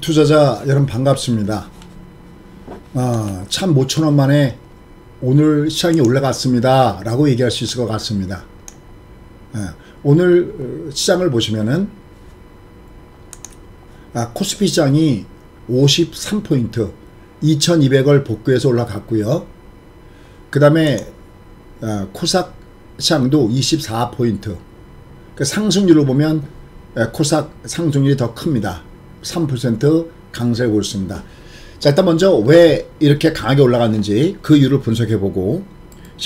투자자 여러분 반갑습니다. 아, 참 모천원 만에 오늘 시장이 올라갔습니다. 라고 얘기할 수 있을 것 같습니다. 예, 오늘 어, 시장을 보시면은 아, 코스피 시장이 53포인트 2200을 복구해서 올라갔고요. 그 다음에 아, 코삭 시장도 24포인트 그 상승률을 보면 예, 코삭 상승률이 더 큽니다. 3% 강세를 보였습니다. 자 일단 먼저 왜 이렇게 강하게 올라갔는지 그 이유를 분석해보고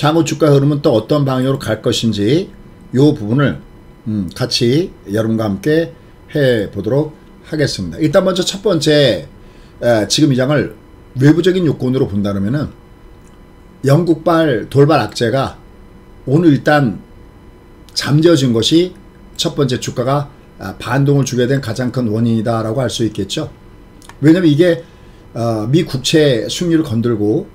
향후 주가 흐름은 또 어떤 방향으로 갈 것인지 이 부분을 음, 같이 여러분과 함께 해보도록 하겠습니다. 일단 먼저 첫 번째 에, 지금 이 장을 외부적인 요건으로 본다면은 영국발 돌발 악재가 오늘 일단 잠재워진 것이 첫 번째 주가가 아, 반동을 주게 된 가장 큰 원인이다라고 할 수 있겠죠. 왜냐면 이게 어, 미 국채 수익률을 건들고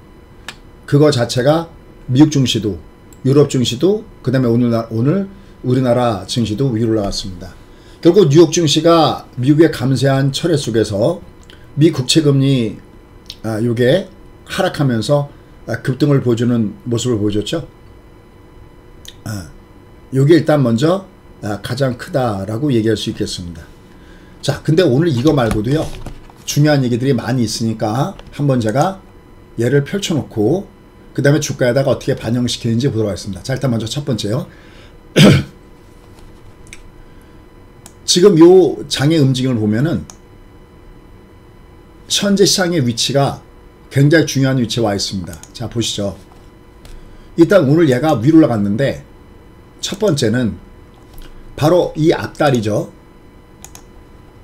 그거 자체가 미국 증시도 유럽 증시도 그 다음에 오늘, 오늘 우리나라 증시도 위로 올라갔습니다. 결국 뉴욕 증시가 미국의 감세한 철회 속에서 미 국채 금리 아, 요게 하락하면서 아, 급등을 보여주는 모습을 보여줬죠. 아, 요게 일단 먼저 아, 가장 크다라고 얘기할 수 있겠습니다. 자, 근데 오늘 이거 말고도요. 중요한 얘기들이 많이 있으니까 한번 제가 예를 펼쳐놓고 그 다음에 주가에다가 어떻게 반영시키는지 보도록 하겠습니다. 자, 일단 먼저 첫 번째요. 지금 요 장의 움직임을 보면은 현재 시장의 위치가 굉장히 중요한 위치에 와 있습니다. 자, 보시죠. 일단 오늘 얘가 위로 올라갔는데 첫 번째는 바로 이 앞달이죠.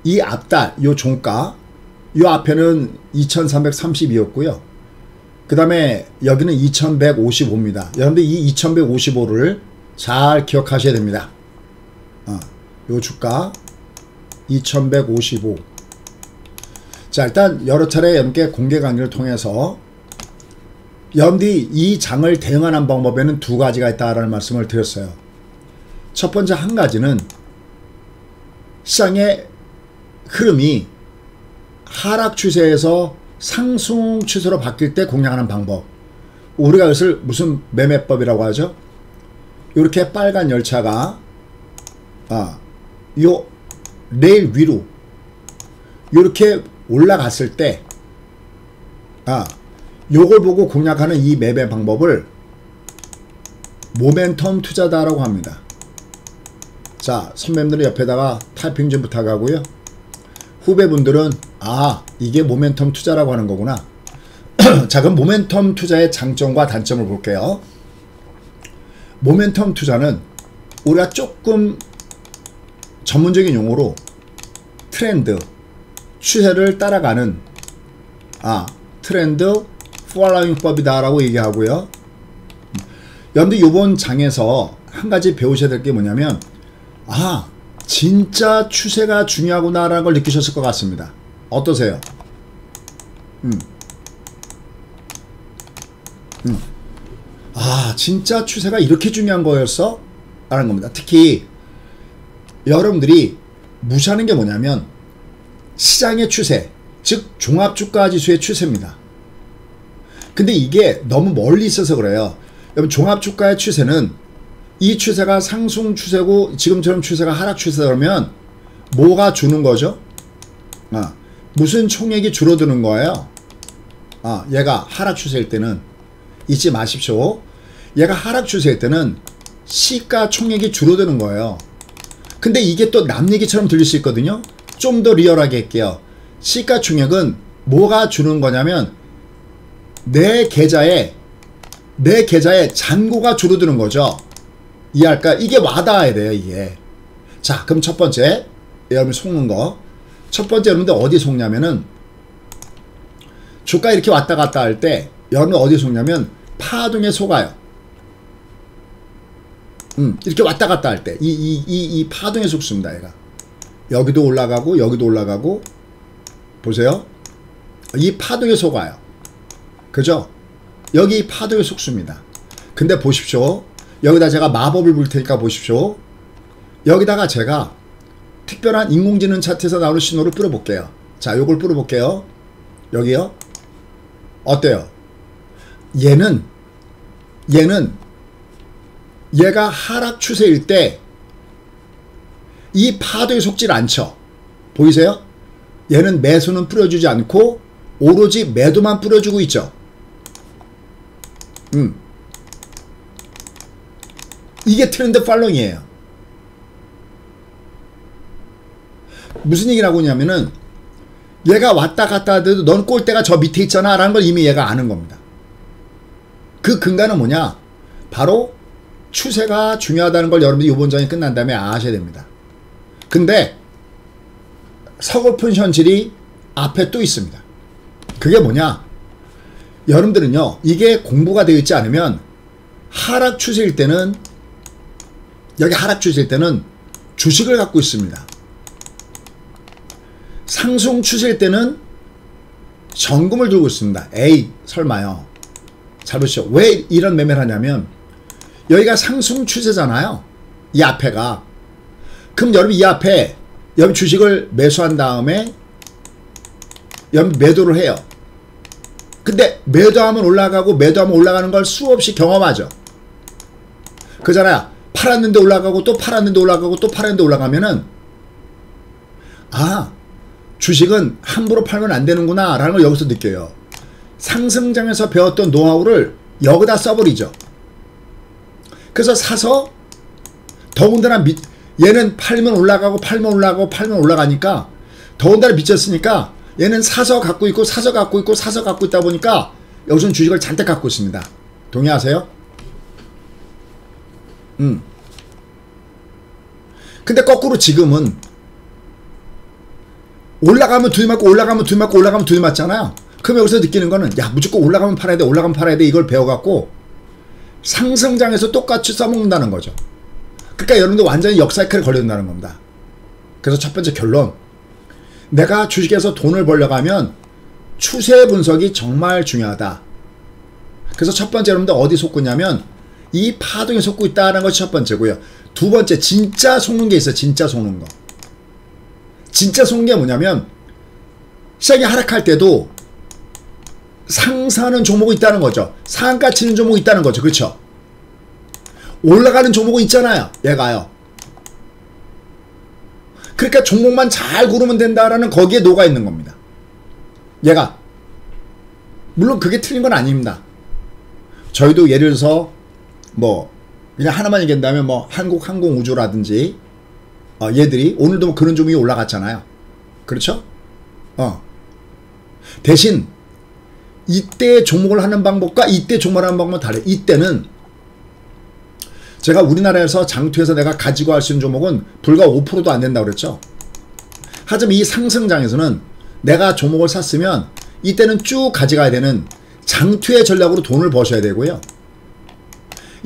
이 앞달, 요 종가, 요 앞에는 2332였고요. 그 다음에 여기는 2155입니다. 여러분들 이 2155를 잘 기억하셔야 됩니다. 어, 요 주가 2155. 자, 일단 여러 차례 여러분께 공개 강의를 통해서 여러분들이 이 장을 대응하는 방법에는 두 가지가 있다라는 말씀을 드렸어요. 첫 번째 한 가지는 시장의 흐름이 하락 추세에서 상승 추세로 바뀔 때 공략하는 방법. 우리가 이것을 무슨 매매법이라고 하죠? 이렇게 빨간 열차가 아, 요 레일 위로 이렇게 올라갔을 때 아, 요걸 보고 공략하는 이 매매 방법을 모멘텀 투자다라고 합니다. 자, 선배님들 옆에다가 타이핑 좀 부탁하고요. 후배분들은 아, 이게 모멘텀 투자라고 하는 거구나. 자, 그럼 모멘텀 투자의 장점과 단점을 볼게요. 모멘텀 투자는 우리가 조금 전문적인 용어로 트렌드, 추세를 따라가는 아, 트렌드 팔로잉 법이다 라고 얘기하고요. 여러분들 이번 장에서 한 가지 배우셔야 될 게 뭐냐면 아 진짜 추세가 중요하구나 라는 걸 느끼셨을 것 같습니다. 어떠세요? 음. 음. 아 진짜 추세가 이렇게 중요한 거였어? 라는 겁니다. 특히 여러분들이 무시하는 게 뭐냐면 시장의 추세 즉 종합주가지수의 추세입니다. 근데 이게 너무 멀리 있어서 그래요. 여러분 종합주가의 추세는 이 추세가 상승 추세고 지금처럼 추세가 하락 추세라면 뭐가 주는 거죠? 아, 무슨 총액이 줄어드는 거예요? 아, 얘가 하락 추세일 때는 잊지 마십시오. 얘가 하락 추세일 때는 시가 총액이 줄어드는 거예요. 근데 이게 또 남 얘기처럼 들릴 수 있거든요. 좀 더 리얼하게 할게요. 시가 총액은 뭐가 주는 거냐면 내 계좌에 내 계좌에 잔고가 줄어드는 거죠. 이해할까? 이게 와닿아야 돼요, 이게. 자, 그럼 첫 번째, 여러분 속는 거. 첫 번째, 여러분들 어디 속냐면은, 주가 이렇게 왔다 갔다 할 때, 여러분 어디 속냐면, 파동에 속아요. 음, 이렇게 왔다 갔다 할 때, 이, 이, 이, 이 파동에 속습니다, 얘가. 여기도 올라가고, 여기도 올라가고, 보세요. 이 파동에 속아요. 그죠? 여기 파동에 속습니다. 근데 보십시오. 여기다 제가 마법을 불 테니까 보십시오. 여기다가 제가 특별한 인공지능 차트에서 나오는 신호를 뿌려볼게요. 자, 요걸 뿌려볼게요. 여기요. 어때요? 얘는, 얘는, 얘가 하락 추세일 때, 이 파도에 속질 않죠. 보이세요? 얘는 매수는 뿌려주지 않고, 오로지 매도만 뿌려주고 있죠. 음. 이게 트렌드 팔로잉이에요. 무슨 얘기를 하고 있냐면은 얘가 왔다 갔다 하더라도 넌 꼴대가 저 밑에 있잖아 라는 걸 이미 얘가 아는 겁니다. 그 근간은 뭐냐? 바로 추세가 중요하다는 걸 여러분들이 이번 장이 끝난 다음에 아셔야 됩니다. 근데 서글픈 현실이 앞에 또 있습니다. 그게 뭐냐? 여러분들은요, 이게 공부가 되어 있지 않으면 하락 추세일 때는 여기 하락 추세일 때는 주식을 갖고 있습니다. 상승 추세일 때는 현금을 들고 있습니다. 에이 설마요. 잘 보시죠. 왜 이런 매매를 하냐면 여기가 상승 추세잖아요. 이 앞에가. 그럼 여러분 이 앞에 여러분 주식을 매수한 다음에 여러분 매도를 해요. 근데 매도하면 올라가고 매도하면 올라가는 걸 수없이 경험하죠. 그잖아요. 팔았는데 올라가고 또 팔았는데 올라가고 또 팔았는데 올라가면은 아 주식은 함부로 팔면 안 되는구나 라는 걸 여기서 느껴요. 상승장에서 배웠던 노하우를 여기다 써버리죠. 그래서 사서 더군다나 미, 얘는 팔면 올라가고 팔면 올라가고 팔면 올라가니까 더군다나 미쳤으니까 얘는 사서 갖고 있고 사서 갖고 있고 사서 갖고 있다 보니까 여기서는 주식을 잔뜩 갖고 있습니다. 동의하세요? 음. 근데 거꾸로 지금은 올라가면 두이 맞고 올라가면 두이 맞고 올라가면 두이 맞잖아요. 그럼 여기서 느끼는 거는 야 무조건 올라가면 팔아야 돼 올라가면 팔아야 돼 이걸 배워갖고 상승장에서 똑같이 써먹는다는 거죠. 그러니까 여러분들 완전히 역사이클에 걸려든다는 겁니다. 그래서 첫 번째 결론 내가 주식에서 돈을 벌려고 하면 추세 분석이 정말 중요하다. 그래서 첫 번째 여러분들 어디 속구냐면 이 파동에 속고 있다는 것이 첫 번째고요. 두 번째 진짜 속는 게 있어요. 진짜 속는 거. 진짜 속는 게 뭐냐면 시장이 하락할 때도 상사하는 종목이 있다는 거죠. 상가 치는 종목이 있다는 거죠. 그렇죠? 올라가는 종목은 있잖아요. 얘가요. 그러니까 종목만 잘 고르면 된다라는 거기에 녹아 있는 겁니다. 얘가 물론 그게 틀린 건 아닙니다. 저희도 예를 들어서 뭐 그냥 하나만 얘기한다면 뭐 한국항공우주라든지 어, 얘들이 오늘도 뭐 그런 종목이 올라갔잖아요. 그렇죠? 어. 대신 이때 종목을 하는 방법과 이때 종목을 하는 방법은 달라요. 이때는 제가 우리나라에서 장투에서 내가 가지고 할 수 있는 종목은 불과 5%도 안 된다고 그랬죠. 하지만 이 상승장에서는 내가 종목을 샀으면 이때는 쭉 가져가야 되는 장투의 전략으로 돈을 버셔야 되고요.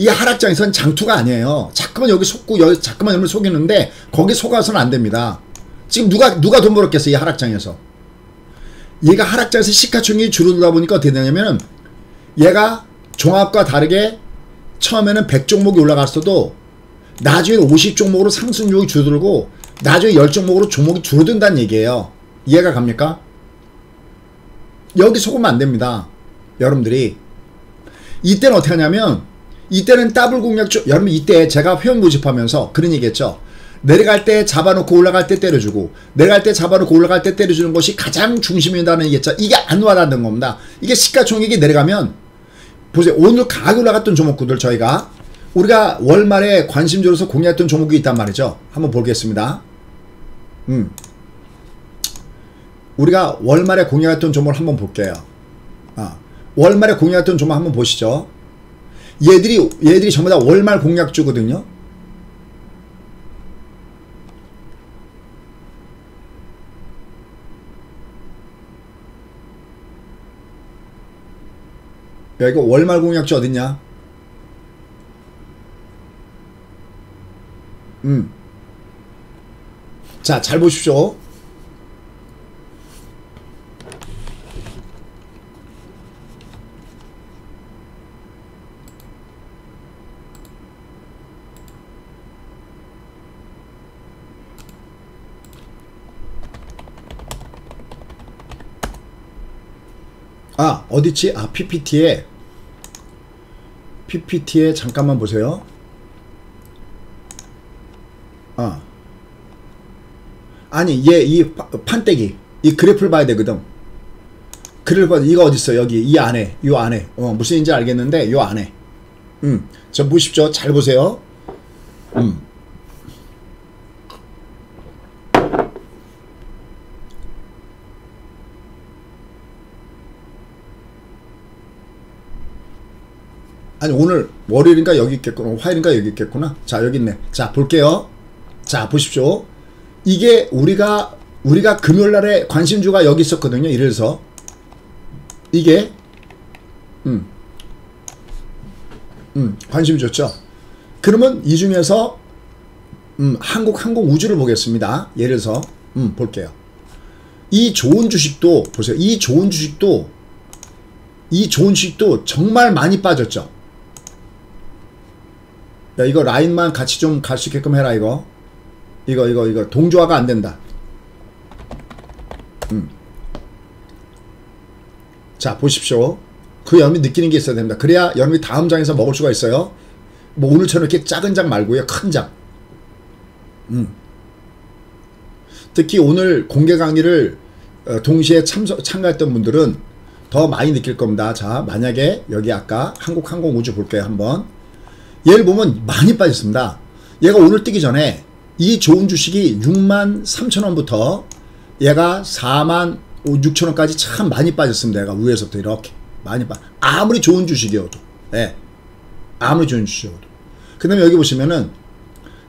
이 하락장에서는 장투가 아니에요. 자꾸만 여기 속고 여기 자꾸만 여러분 속이는데 거기 속아서는 안 됩니다. 지금 누가 누가 돈 벌었겠어 이 하락장에서. 얘가 하락장에서 시가총액이 줄어들다 보니까 어떻게 되냐면 얘가 종합과 다르게 처음에는 100종목이 올라갔어도 나중에 50종목으로 상승률이 줄어들고 나중에 10종목으로 종목이 줄어든다는 얘기예요. 이해가 갑니까? 여기 속으면 안 됩니다. 여러분들이. 이때는 어떻게 하냐면 이때는 더블 공략 여러분 이때 제가 회원 모집하면서 그런 얘기했죠. 내려갈 때 잡아놓고 올라갈 때 때려주고 내려갈 때 잡아놓고 올라갈 때 때려주는 것이 가장 중심이다는 얘기했죠. 이게 안 와닿는 겁니다. 이게 시가총액이 내려가면 보세요. 오늘 강하게 올라갔던 종목들 저희가 우리가 월말에 관심 줘서 공략했던 종목이 있단 말이죠. 한번 보겠습니다. 음. 우리가 월말에 공략했던 종목을 한번 볼게요. 아, 월말에 공략했던 종목 한번 보시죠. 얘들이 얘들이 전부 다 월말 공략주거든요. 야 이거 월말 공약주 어딨냐? 음. 자, 잘 보십시오. 아 어디지? 아 PPT에 PPT에 잠깐만 보세요. 아 아니 얘 이 판때기 이 그래프를 봐야 되거든. 그래프 봐 이거 어디 있어 여기 이 안에 요 안에 어 무슨인지 알겠는데 요 안에 음저 보십시오 잘 보세요. 음. 아니 오늘 월요일인가 여기 있겠구나. 화요일인가 여기 있겠구나. 자 여기 있네. 자 볼게요. 자 보십시오. 이게 우리가 우리가 금요일날에 관심주가 여기 있었거든요 이래서. 이게 음, 음 관심주였죠. 그러면 이 중에서 음, 한국 항공우주를 보겠습니다. 예를 들어서 음, 볼게요. 이 좋은 주식도 보세요. 이 좋은 주식도 이 좋은 주식도 정말 많이 빠졌죠 야 이거 라인만 같이 좀 갈 수 있게끔 해라 이거. 이거 이거 이거. 동조화가 안 된다. 음. 자 보십시오. 그 여러분이 느끼는 게 있어야 됩니다. 그래야 여러분이 다음 장에서 먹을 수가 있어요. 뭐 오늘처럼 이렇게 작은 장 말고요. 큰장. 음. 특히 오늘 공개 강의를 어, 동시에 참석 참가했던 분들은 더 많이 느낄 겁니다. 자 만약에 여기 아까 한국항공우주 볼게요 한번 얘를 보면 많이 빠졌습니다. 얘가 오늘 뜨기 전에 이 좋은 주식이 6만 3천원부터 얘가 4만 6천원까지 참 많이 빠졌습니다. 얘가 위에서부터 이렇게 많이 빠 아무리 좋은 주식이어도 예. 아무리 좋은 주식이어도 그 다음에 여기 보시면은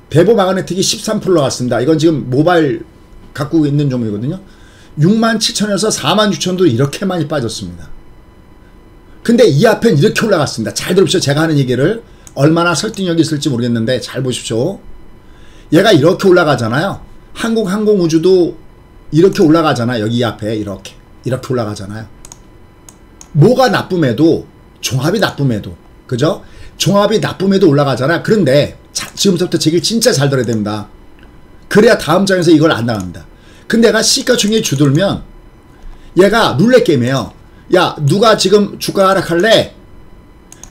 대보 마그네틱이 13% 나왔습니다. 이건 지금 모바일 갖고 있는 종목이거든요. 6만 7천에서 4만 6천도 이렇게 많이 빠졌습니다. 근데 이 앞엔 이렇게 올라갔습니다. 잘 들으십시오. 제가 하는 얘기를 얼마나 설득력이 있을지 모르겠는데 잘 보십시오. 얘가 이렇게 올라가잖아요. 한국항공우주도 이렇게 올라가잖아요. 여기 앞에 이렇게 이렇게 올라가잖아요. 뭐가 나쁨에도 종합이 나쁨에도 그죠? 종합이 나쁨에도 올라가잖아. 그런데 자, 지금부터 제 얘기를 진짜 잘 들어야 됩니다. 그래야 다음 장에서 이걸 안 나갑니다. 근데 얘가 시가총액이 주돌면 얘가 룰렛 게임이에요. 야 누가 지금 주가 하락할래?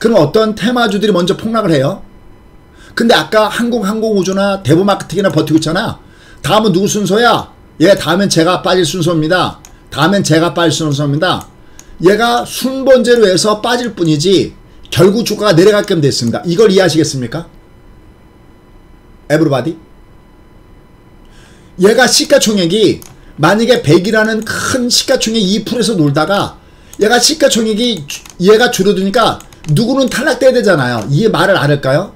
그럼 어떤 테마주들이 먼저 폭락을 해요. 근데 아까 항공 항공우주나 대보마케팅이나 버티고 있잖아. 다음은 누구 순서야? 얘 다음엔 제가 빠질 순서입니다. 다음엔 제가 빠질 순서입니다. 얘가 순번제로 해서 빠질 뿐이지 결국 주가가 내려가게끔 됐습니다. 이걸 이해하시겠습니까? 에브리바디? 얘가 시가총액이 만약에 100이라는 큰 시가총액 2%에서 놀다가 얘가 시가총액이 얘가 줄어드니까 누구는 탈락돼야 되잖아요. 이 말을 안 할까요?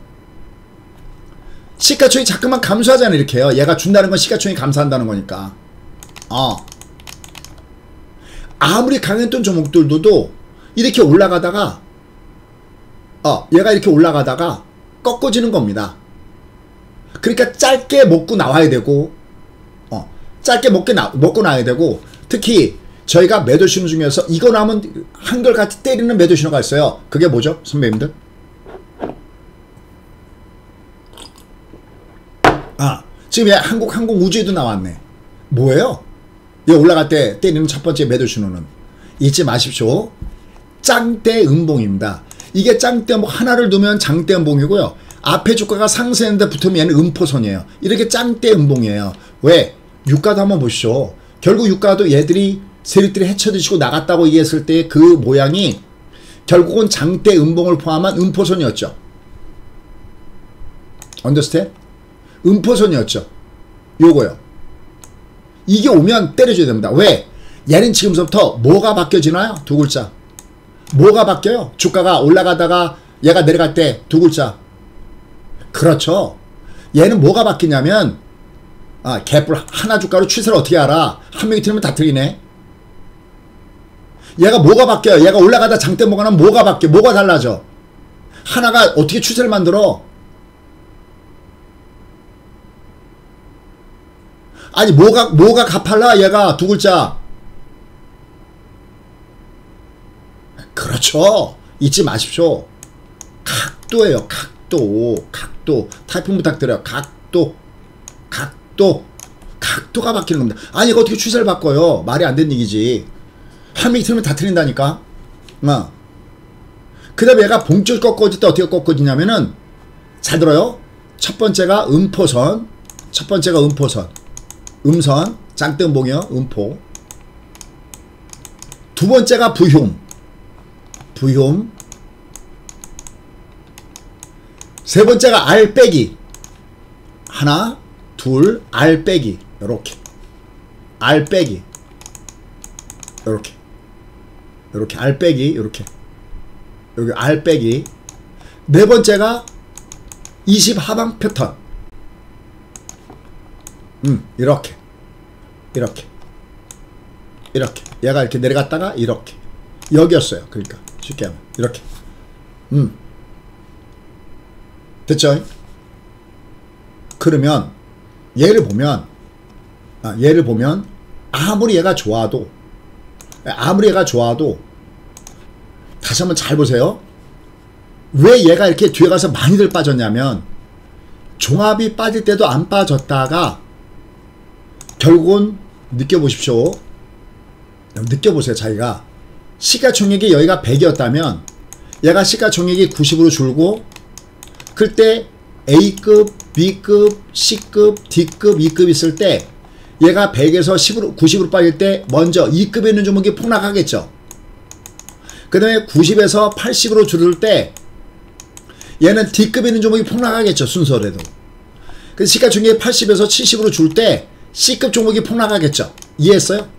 시가총액 자꾸만 감소하잖아요. 이렇게요. 얘가 준다는 건 시가총액 감소한다는 거니까. 어. 아무리 강했던 종목들도 이렇게 올라가다가 어, 얘가 이렇게 올라가다가 꺾어지는 겁니다. 그러니까 짧게 먹고 나와야 되고 어, 짧게 먹게 나, 먹고 나와야 되고 특히 저희가 매도 신호 중에서 이거 나면 한결같이 때리는 매도 신호가 있어요. 그게 뭐죠? 선배님들? 아, 지금 한국 항공 우주에도 나왔네. 뭐예요? 얘 올라갈 때 때리는 첫 번째 매도 신호는 잊지 마십시오. 짱대 음봉입니다. 이게 짱대 음봉 하나를 두면 장대 음봉이고요. 앞에 주가가 상승했는데 붙으면 얘는 음포선이에요. 이렇게 짱대 음봉이에요. 왜? 유가도 한번 보시죠. 결국 유가도 얘들이 세력들이 헤쳐드시고 나갔다고 얘기했을 때 그 모양이 결국은 장대 음봉을 포함한 음포선이었죠. 언더스탠? 음포선이었죠. 요거요. 이게 오면 때려줘야 됩니다. 왜? 얘는 지금부터 뭐가 바뀌어지나요? 두 글자. 뭐가 바뀌어요? 주가가 올라가다가 얘가 내려갈 때 두 글자. 그렇죠. 얘는 뭐가 바뀌냐면 아, 갭을 하나 주가로 추세를 어떻게 알아? 한 명이 틀리면 다 틀리네. 얘가 뭐가 바뀌어요? 얘가 올라가다 장대 뭐가 나면 뭐가 바뀌어? 뭐가 달라져? 하나가 어떻게 추세를 만들어? 아니 뭐가 뭐가 가팔라? 얘가 두 글자. 그렇죠. 잊지 마십시오. 각도예요 각도. 각도. 타이핑 부탁드려요. 각도. 각도. 각도가 바뀌는 겁니다. 아니 이거 어떻게 추세를 바꿔요? 말이 안 되는 얘기지 한 명이 틀면 다 틀린다니까 어. 그 다음에 얘가 봉줄 꺾어질 때 어떻게 꺾어지냐면은 잘 들어요. 첫 번째가 음포선, 첫 번째가 음포선, 음선, 짱뜬봉이요, 음포. 두 번째가 부흉, 부흉. 세 번째가 알 빼기. 하나, 둘, 알 빼기. 요렇게. 알 빼기. 요렇게. 요렇게 알 빼기. 요렇게. 여기 알 빼기. 네 번째가 20 하방 패턴. 음, 이렇게. 이렇게. 이렇게. 얘가 이렇게 내려갔다가 이렇게. 여기였어요. 그러니까 쉽게 하면 이렇게. 음. 됐죠? 그러면 얘를 보면 아, 얘를 보면 아무리 얘가 좋아도 아무리 얘가 좋아도 다시 한번 잘 보세요. 왜 얘가 이렇게 뒤에 가서 많이들 빠졌냐면 종합이 빠질 때도 안 빠졌다가 결국은 느껴보십시오. 느껴보세요 자기가 시가총액이 여기가 100이었다면 얘가 시가총액이 90으로 줄고 그때 A급, B급, C급, D급, E급 있을 때 얘가 100에서 10으로, 90으로 빠질 때 먼저 2급에 있는 종목이 폭락하겠죠. 그 다음에 90에서 80으로 줄을 때 얘는 D급에 있는 종목이 폭락하겠죠. 순서래도. 그 시가총액이 80에서 70으로 줄 때 C급 종목이 폭락하겠죠. 이해했어요?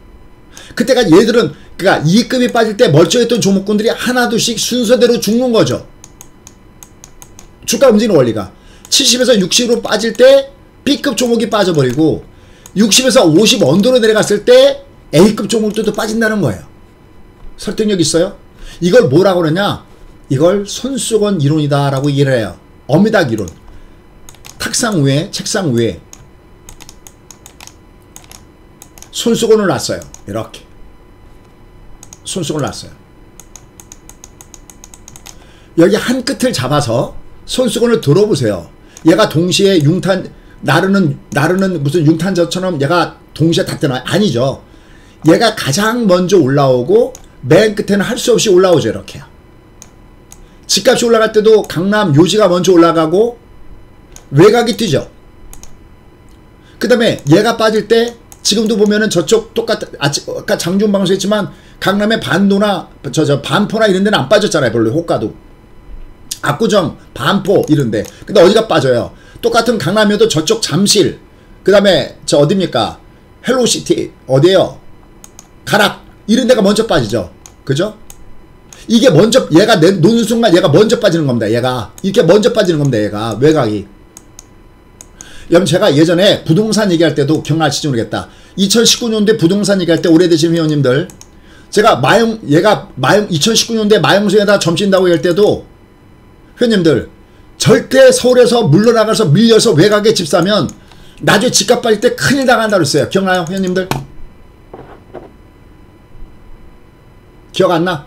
그때가 얘들은 그니까 2급이 빠질 때 멀쩡했던 종목군들이 하나둘씩 순서대로 죽는 거죠. 주가 움직이는 원리가 70에서 60으로 빠질 때 B급 종목이 빠져버리고 60에서 50 언더로 내려갔을 때 A급 종목들도 빠진다는 거예요. 설득력 있어요? 이걸 뭐라고 그러냐? 이걸 손수건 이론이다라고 얘기를 해요. 어미닭 이론. 탁상 위에, 책상 위에 손수건을 놨어요. 이렇게. 손수건을 놨어요. 여기 한 끝을 잡아서 손수건을 들어보세요. 얘가 동시에 융탄 나르는 나르는 무슨 융탄저처럼 얘가 동시에 닿더나 아니죠. 얘가 가장 먼저 올라오고 맨 끝에는 할 수 없이 올라오죠 이렇게. 집값이 올라갈 때도 강남 요지가 먼저 올라가고 외곽이 뛰죠. 그 다음에 얘가 빠질 때 지금도 보면은 저쪽 똑같 아까 장준 방송했지만 강남의 반도나 저 저 반포나 이런 데는 안 빠졌잖아요 별로 호가도 압구정, 반포 이런데 근데 어디가 빠져요? 똑같은 강남이어도 저쪽 잠실 그 다음에 저 어딥니까? 헬리오시티 어디에요? 가락 이런 데가 먼저 빠지죠 그죠? 이게 먼저 얘가 내 노는 순간 얘가 먼저 빠지는 겁니다 얘가 이렇게 먼저 빠지는 겁니다 얘가 외곽이 여러분 제가 예전에 부동산 얘기할 때도 기억나실지 모르겠다 2019년도에 부동산 얘기할 때 오래되신 회원님들 제가 마용 얘가 마용 2019년도에 마용수에다 점친다고 할 때도 회원님들 절대 서울에서 물러나가서 밀려서 외곽에 집 사면 나중에 집값 빠질 때 큰일 당한다고 했어요. 기억나요 회원님들? 기억 안 나?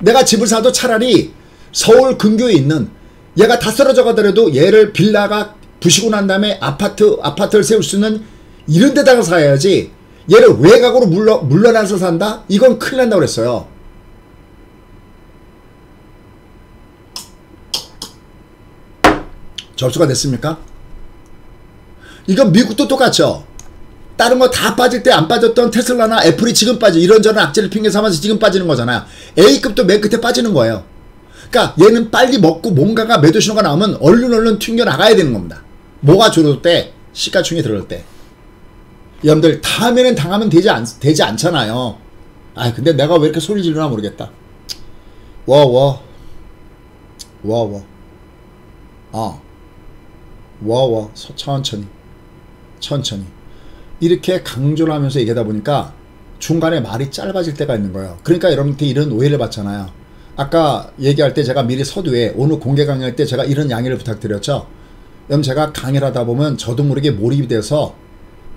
내가 집을 사도 차라리 서울 근교에 있는 얘가 다 쓰러져 가더라도 얘를 빌라가 부시고 난 다음에 아파트 아파트를 세울 수 있는 이런 데다가 사야지 얘를 외곽으로 물러 물러나서 산다? 이건 큰일 난다고 그랬어요. 접수가 됐습니까? 이건 미국도 똑같죠. 다른 거 다 빠질 때 안 빠졌던 테슬라나 애플이 지금 빠져 이런저런 악재를 핑계 삼아서 지금 빠지는 거잖아요. A급도 맨 끝에 빠지는 거예요. 그러니까 얘는 빨리 먹고 뭔가가 매도 신호가 나오면 얼른 얼른 튕겨 나가야 되는 겁니다. 뭐가 줄어들 때 시가총이 들어올 때 여러분들 다음에는 당하면 되지 않 되지 않잖아요. 아 근데 내가 왜 이렇게 소리 지르나 모르겠다. 워워 워워 어 와와 천천히 천천히 이렇게 강조를 하면서 얘기하다 보니까 중간에 말이 짧아질 때가 있는 거예요. 그러니까 여러분한테 이런 오해를 받잖아요. 아까 얘기할 때 제가 미리 서두에 오늘 공개 강의할 때 제가 이런 양해를 부탁드렸죠. 여러분 제가 강의를 하다 보면 저도 모르게 몰입이 돼서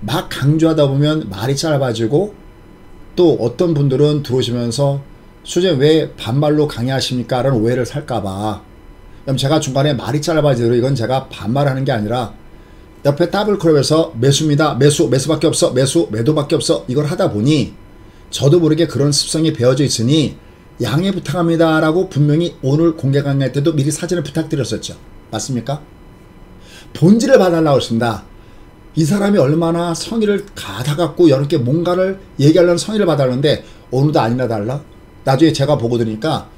막 강조하다 보면 말이 짧아지고 또 어떤 분들은 들어오시면서 수제 왜 반말로 강의하십니까? 라는 오해를 살까봐 그럼 제가 중간에 말이 짧아지도록 이건 제가 반말하는 게 아니라 옆에 더블 크롭에서 매수입니다. 매수, 매수밖에 없어. 매수, 매도밖에 없어. 이걸 하다 보니 저도 모르게 그런 습성이 배어져 있으니 양해 부탁합니다 라고 분명히 오늘 공개 강의 때도 미리 사진을 부탁드렸었죠. 맞습니까? 본질을 봐달라고 했습니다. 이 사람이 얼마나 성의를 가다갖고 이렇게 뭔가를 얘기하려는 성의를 봐달라는데 오늘도 아니나 달라? 나중에 제가 보고 드니까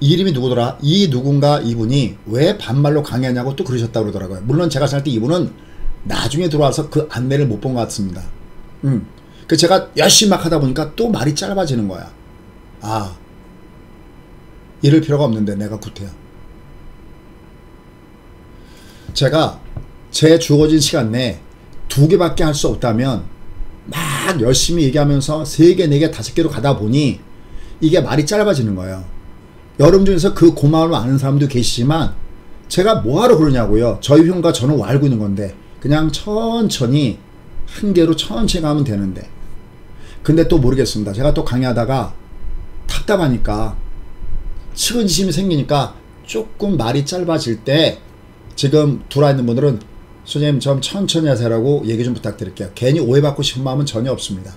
이름이 누구더라? 이 누군가 이분이 왜 반말로 강의하냐고 또 그러셨다고 그러더라고요. 물론 제가 생각할 때 이분은 나중에 들어와서 그 안내를 못 본 것 같습니다. 음. 그 제가 열심히 막 하다 보니까 또 말이 짧아지는 거야. 아, 이럴 필요가 없는데 내가 구태야. 제가 제 주어진 시간 내에 두 개밖에 할 수 없다면 막 열심히 얘기하면서 세 개, 네 개, 다섯 개로 가다 보니 이게 말이 짧아지는 거예요. 여러분 중에서 그 고마움을 아는 사람도 계시지만 제가 뭐하러 그러냐고요. 저희 형과 저는 알고 있는 건데 그냥 천천히 한 개로 천천히 가면 되는데 근데 또 모르겠습니다. 제가 또 강의하다가 답답하니까 측은지심이 생기니까 조금 말이 짧아질 때 지금 들어와 있는 분들은 선생님 좀 천천히 하세요라고 얘기 좀 부탁드릴게요. 괜히 오해받고 싶은 마음은 전혀 없습니다.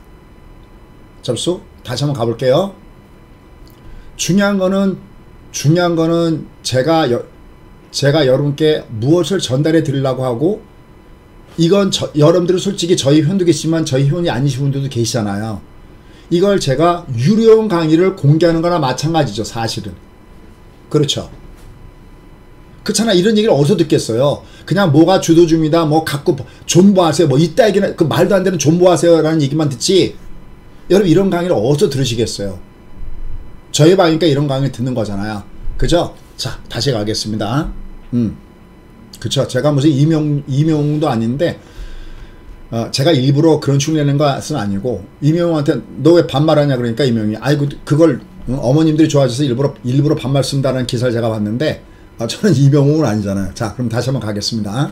접수? 다시 한번 가볼게요. 중요한 거는 중요한 거는 제가 여, 제가 여러분께 무엇을 전달해 드리려고 하고 이건 저, 여러분들은 솔직히 저희 회원도 계시지만 저희 회원이 아니신 분들도 계시잖아요. 이걸 제가 유료 강의를 공개하는 거나 마찬가지죠. 사실은. 그렇죠. 그렇잖아. 이런 얘기를 어디서 듣겠어요. 그냥 뭐가 주도 중이다. 뭐 갖고 존버하세요. 뭐 이따 얘기는 그 말도 안 되는 존버하세요. 라는 얘기만 듣지. 여러분 이런 강의를 어디서 들으시겠어요. 저희 방이니까 이런 강의 듣는 거잖아요. 그죠? 자, 다시 가겠습니다. 음. 그쵸. 제가 무슨 이명, 이명도 아닌데, 어, 제가 일부러 그런 흉내낸 것은 아니고, 이명한테 너 왜 반말하냐 그러니까 이명이, 아이고, 그걸 응? 어머님들이 좋아져서 일부러, 일부러 반말 쓴다는 기사를 제가 봤는데, 어, 저는 이명웅은 아니잖아요. 자, 그럼 다시 한번 가겠습니다.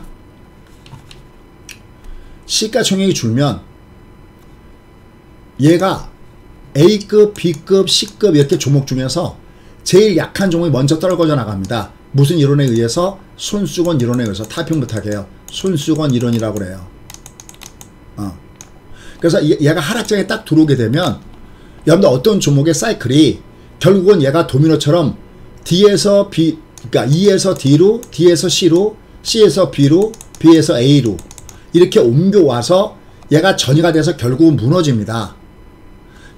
시가총액이 줄면, 얘가 A급, B급, C급 이렇게 종목 중에서 제일 약한 종목이 먼저 떨어져 나갑니다. 무슨 이론에 의해서? 손수건 이론에 의해서 타핑 못하게 요 손수건 이론이라고 그래요. 어. 그래서 얘가 하락장에 딱 들어오게 되면 여러분들 어떤 종목의 사이클이 결국은 얘가 도미노처럼 D에서 B, 그러니까 E에서 D로, D에서 C로, C에서 B로, B에서 A로 이렇게 옮겨와서 얘가 전이가 돼서 결국은 무너집니다.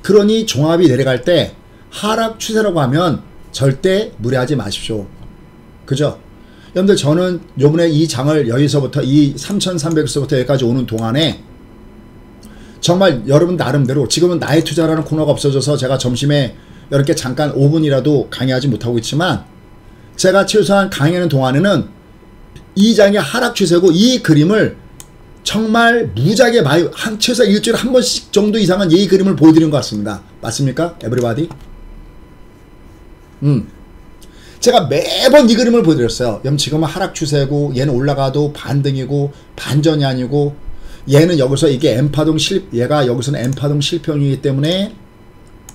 그러니 종합이 내려갈 때 하락 추세라고 하면 절대 무리하지 마십시오. 그죠? 여러분들 저는 요번에 이 장을 여기서부터 이 3,300에서부터 여기까지 오는 동안에 정말 여러분 나름대로 지금은 나의 투자라는 코너가 없어져서 제가 점심에 이렇게 잠깐 5분이라도 강의하지 못하고 있지만 제가 최소한 강의하는 동안에는 이 장의 하락 추세고 이 그림을 정말 무지하게 많이 한 최소 일주일에 한 번씩 정도 이상은 이 그림을 보여드리는 것 같습니다. 맞습니까? 에브리바디? 음. 제가 매번 이 그림을 보여드렸어요. 그럼 지금은 하락 추세고 얘는 올라가도 반등이고 반전이 아니고 얘는 여기서 이게 M파동 실 얘가 여기서는 M파동 실평이기 때문에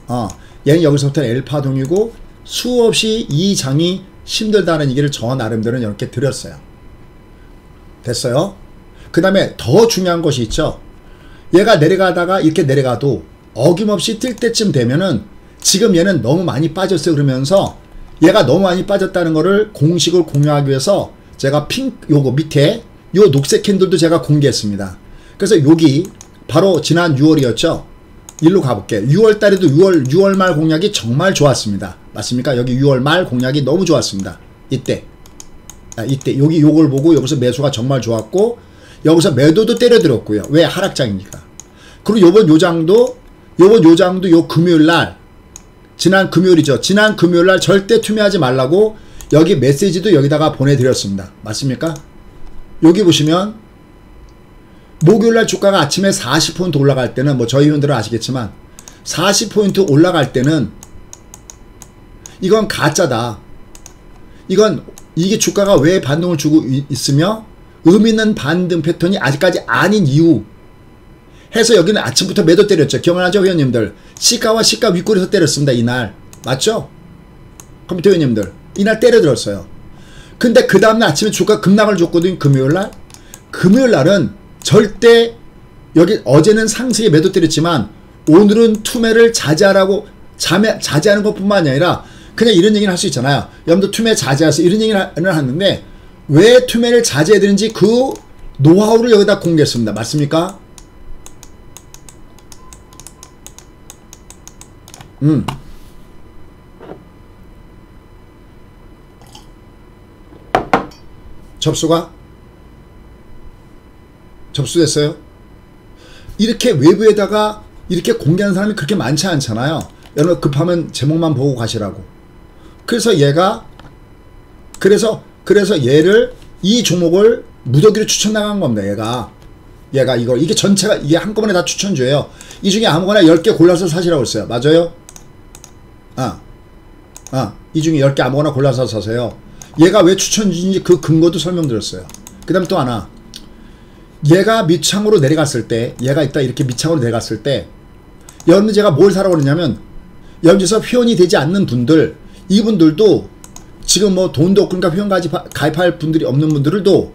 어 얘는 여기서부터는 L파동이고 수없이 이 장이 힘들다는 얘기를 저 나름대로 이렇게 드렸어요. 됐어요? 그 다음에 더 중요한 것이 있죠. 얘가 내려가다가 이렇게 내려가도 어김없이 뜰 때쯤 되면은 지금 얘는 너무 많이 빠졌어요. 그러면서 얘가 너무 많이 빠졌다는 거를 공식을 공유하기 위해서 제가 핑 요거 밑에 요 녹색 캔들도 제가 공개했습니다. 그래서 여기 바로 지난 6월이었죠. 일로 가볼게. 6월 달에도 6월 6월 말 공략이 정말 좋았습니다. 맞습니까? 여기 6월 말 공략이 너무 좋았습니다. 이때. 아, 이때 여기 요걸 보고 여기서 매수가 정말 좋았고 여기서 매도도 때려들었고요. 왜 하락장이니까. 그리고 요번 요장도 요번 요장도 요 금요일 날 지난 금요일이죠. 지난 금요일 날 절대 투매하지 말라고 여기 메시지도 여기다가 보내드렸습니다. 맞습니까? 여기 보시면 목요일 날 주가가 아침에 40포인트 올라갈 때는 뭐 저희 분들은 아시겠지만 40포인트 올라갈 때는 이건 가짜다. 이건 이게 주가가 왜 반등을 주고 있으며 의미 있는 반등 패턴이 아직까지 아닌 이유 해서 여기는 아침부터 매도 때렸죠. 기억나죠 회원님들? 시가와 시가 윗골에서 때렸습니다. 이날. 맞죠? 컴퓨터 회원님들. 이날 때려들었어요. 근데 그 다음날 아침에 주가 급락을 줬거든요. 금요일날. 금요일날은 절대 여기 어제는 상승에 매도 때렸지만 오늘은 투매를 자제하라고 자매, 자제하는 것뿐만이 아니라 그냥 이런 얘기를 할 수 있잖아요. 여러분들 투매 자제하세요. 이런 얘기를 하는데 왜 투매를 자제해야 되는지 그 노하우를 여기다 공개했습니다. 맞습니까? 음. 접수가 접수됐어요. 이렇게 외부에다가 이렇게 공개하는 사람이 그렇게 많지 않잖아요. 여러분 급하면 제목만 보고 가시라고. 그래서 얘가 그래서 그래서 얘를 이 종목을 무더기로 추천 나간 겁니다. 얘가 얘가 이거 이게 전체가 이게 한꺼번에 다 추천줘요. 이 중에 아무거나 10개 골라서 사시라고 했어요. 맞아요? 아. 아, 이 중에 10개 아무거나 골라서 사세요. 얘가 왜 추천주인지 그 근거도 설명드렸어요. 그 다음에 또 하나. 얘가 밑창으로 내려갔을 때, 얘가 있다 이렇게 밑창으로 내려갔을 때, 여러분 제가 뭘 사라고 그러냐면, 여기서 회원이 되지 않는 분들, 이분들도 지금 뭐 돈도 그러니까 회원까지 가입할 분들이 없는 분들도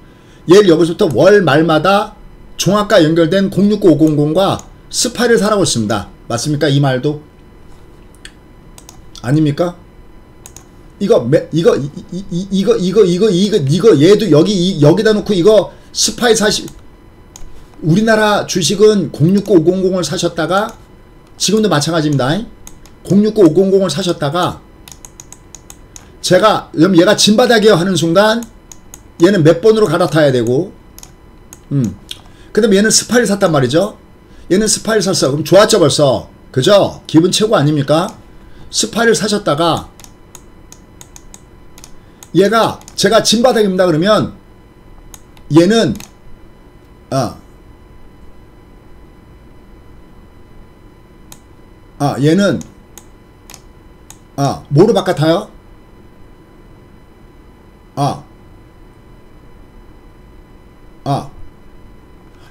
얘를 여기서부터 월 말마다 종합과 연결된 069500과 스파이를 사라고 했습니다. 맞습니까? 이 말도? 아닙니까? 이거 이거 이, 이, 이거 이거 이거 이거 이거 얘도 여기 이, 여기다 놓고 이거 스파이 사시 우리나라 주식은 069500을 사셨다가 지금도 마찬가지입니다. 069500을 사셨다가 제가 그럼 얘가 진바닥이요 하는 순간 얘는 몇 번으로 갈아타야 되고 음. 그 다음에 얘는 스파이를 샀단 말이죠. 얘는 스파이를 샀어. 그럼 좋았죠 벌써. 그죠? 기분 최고 아닙니까? 스파이를 사셨다가 얘가 제가 진바닥입니다 그러면 얘는 아, 아 얘는 아 뭐로 바깥타요? 아, 아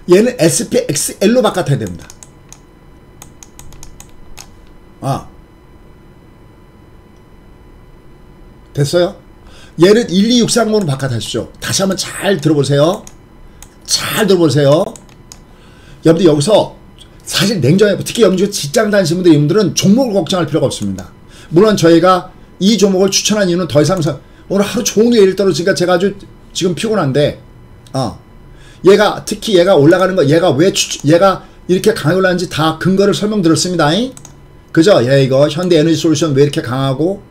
얘는 SPXL로 바깥타야 됩니다. 아 됐어요? 얘를 1263으로 바꿔다시죠. 다시 한번 잘 들어보세요. 잘 들어보세요. 여러분들 여기서 사실 냉정해 특히 여러분들 직장 다니시는 분들 여러분들은 종목을 걱정할 필요가 없습니다. 물론 저희가 이 종목을 추천한 이유는 더 이상 오늘 하루 종일 예를 떨어지니까 제가 아주 지금 피곤한데 어 얘가 특히 얘가 올라가는 거 얘가 왜 추, 얘가 이렇게 강하게 올라가는지 다 근거를 설명드렸습니다. 그죠? 얘 이거 현대 에너지 솔루션 왜 이렇게 강하고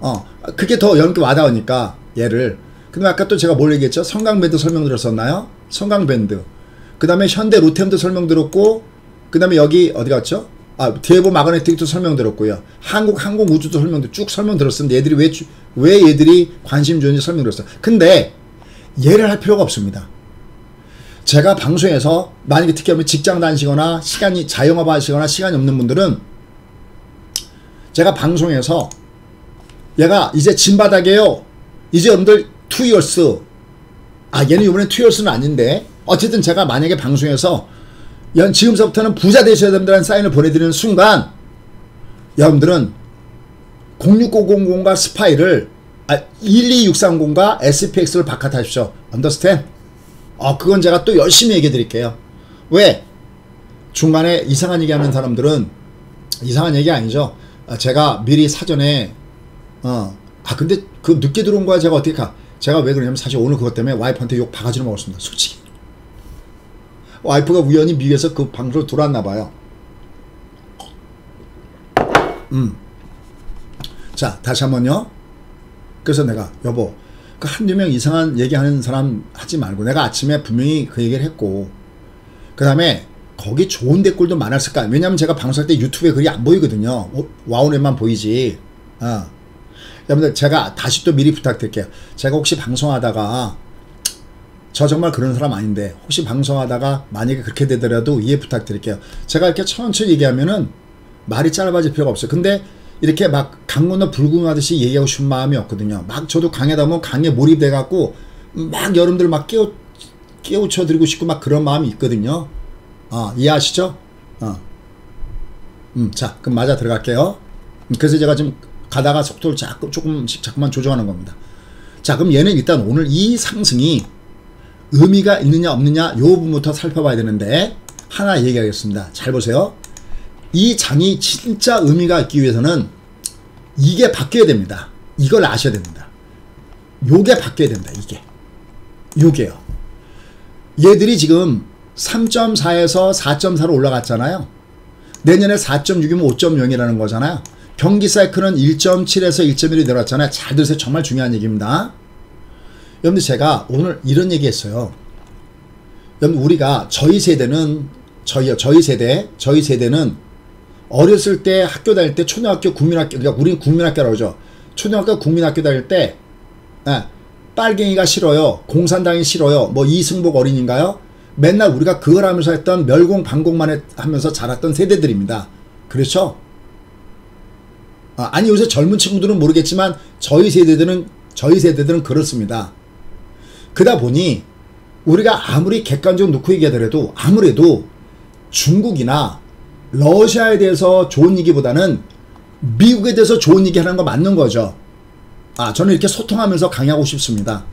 어 그게 더 여러분께 와닿으니까 얘를 근데 아까 또 제가 뭘 얘기했죠? 성강밴드 설명드렸었나요? 성강밴드 그 다음에 현대 로템도 설명드렸고 그 다음에 여기 어디 갔죠? 아 디에보 마그네틱도 설명드렸고요. 한국 항공우주도 설명드 쭉 설명드렸었는데 얘들이 왜, 왜 얘들이 관심 주는지 설명드렸어요. 근데 얘를 할 필요가 없습니다. 제가 방송에서 만약에 특히 직장 다니시거나 시간이 자영업 하시거나 시간이 없는 분들은 제가 방송에서 얘가 이제 진바닥이에요. 이제 여러분들 투이얼스 아 얘는 이번에 투이얼스는 아닌데 어쨌든 제가 만약에 방송에서 연 지금서부터는 부자 되셔야 됩니다라는 사인을 보내드리는 순간 여러분들은 06900과 스파이를 아, 12630과 SPX를 바깥하십시오. 언더스탠? 어, 그건 제가 또 열심히 얘기해 드릴게요. 왜? 중간에 이상한 얘기 하는 사람들은 이상한 얘기 아니죠. 아, 제가 미리 사전에 어. 아 근데 그 늦게 들어온 거야 제가 어떻게 가? 제가 왜 그러냐면 사실 오늘 그것 때문에 와이프한테 욕 바가지로 먹었습니다. 솔직히. 와이프가 우연히 미국에서 그 방송을 들어왔나 봐요. 음. 자, 다시 한번요. 그래서 내가 여보 그 한두 명 이상한 얘기하는 사람 하지 말고 내가 아침에 분명히 그 얘기를 했고 그 다음에 거기 좋은 댓글도 많았을까 왜냐면 제가 방송할 때 유튜브에 글이 안 보이거든요 와우넷만 보이지 어. 여러분들 제가 다시 또 미리 부탁드릴게요. 제가 혹시 방송하다가 저 정말 그런 사람 아닌데 혹시 방송하다가 만약에 그렇게 되더라도 이해 부탁드릴게요. 제가 이렇게 천천히 얘기하면은 말이 짧아질 필요가 없어요. 근데 이렇게 막강 건너 불궁하듯이 얘기하고 싶은 마음이 없거든요. 막 저도 강에다 보면 강에 몰입돼 갖고 막 여러분들 막 깨우 깨우쳐 드리고 싶고 막 그런 마음이 있거든요. 어, 이해하시죠? 어. 음, 자, 그럼 맞아 들어갈게요. 음, 그래서 제가 지금 가다가 속도를 자꾸 조금씩 자꾸만 조정하는 겁니다. 자 그럼 얘는 일단 오늘 이 상승이 의미가 있느냐 없느냐 요 부분부터 살펴봐야 되는데 하나 얘기하겠습니다. 잘 보세요. 이 장이 진짜 의미가 있기 위해서는 이게 바뀌어야 됩니다. 이걸 아셔야 됩니다. 요게 바뀌어야 된다. 이게. 요게요. 얘들이 지금 3.4에서 4.4로 올라갔잖아요. 내년에 4.6이면 5.0이라는 거잖아요. 경기 사이클은 1.7에서 1.1이 내려왔잖아요. 잘 들으세요. 정말 중요한 얘기입니다. 여러분들 제가 오늘 이런 얘기 했어요. 여러분 우리가 저희 세대는 저희요 저희 세대 저희 세대는 어렸을 때 학교 다닐 때 초등학교 국민학교 그러니까 우리는 국민학교라고 하죠. 초등학교 국민학교 다닐 때 예, 빨갱이가 싫어요. 공산당이 싫어요. 뭐 이승복 어린인가요? 맨날 우리가 그걸 하면서 했던 멸공 반공만 하면서 자랐던 세대들입니다. 그렇죠? 아, 니 요새 젊은 친구들은 모르겠지만 저희 세대들은 저희 세대들은 그렇습니다. 그다 보니 우리가 아무리 객관적으로 놓고 얘기하더라도 아무래도 중국이나 러시아에 대해서 좋은 얘기보다는 미국에 대해서 좋은 얘기 하는 거 맞는 거죠. 아, 저는 이렇게 소통하면서 강의하고 싶습니다.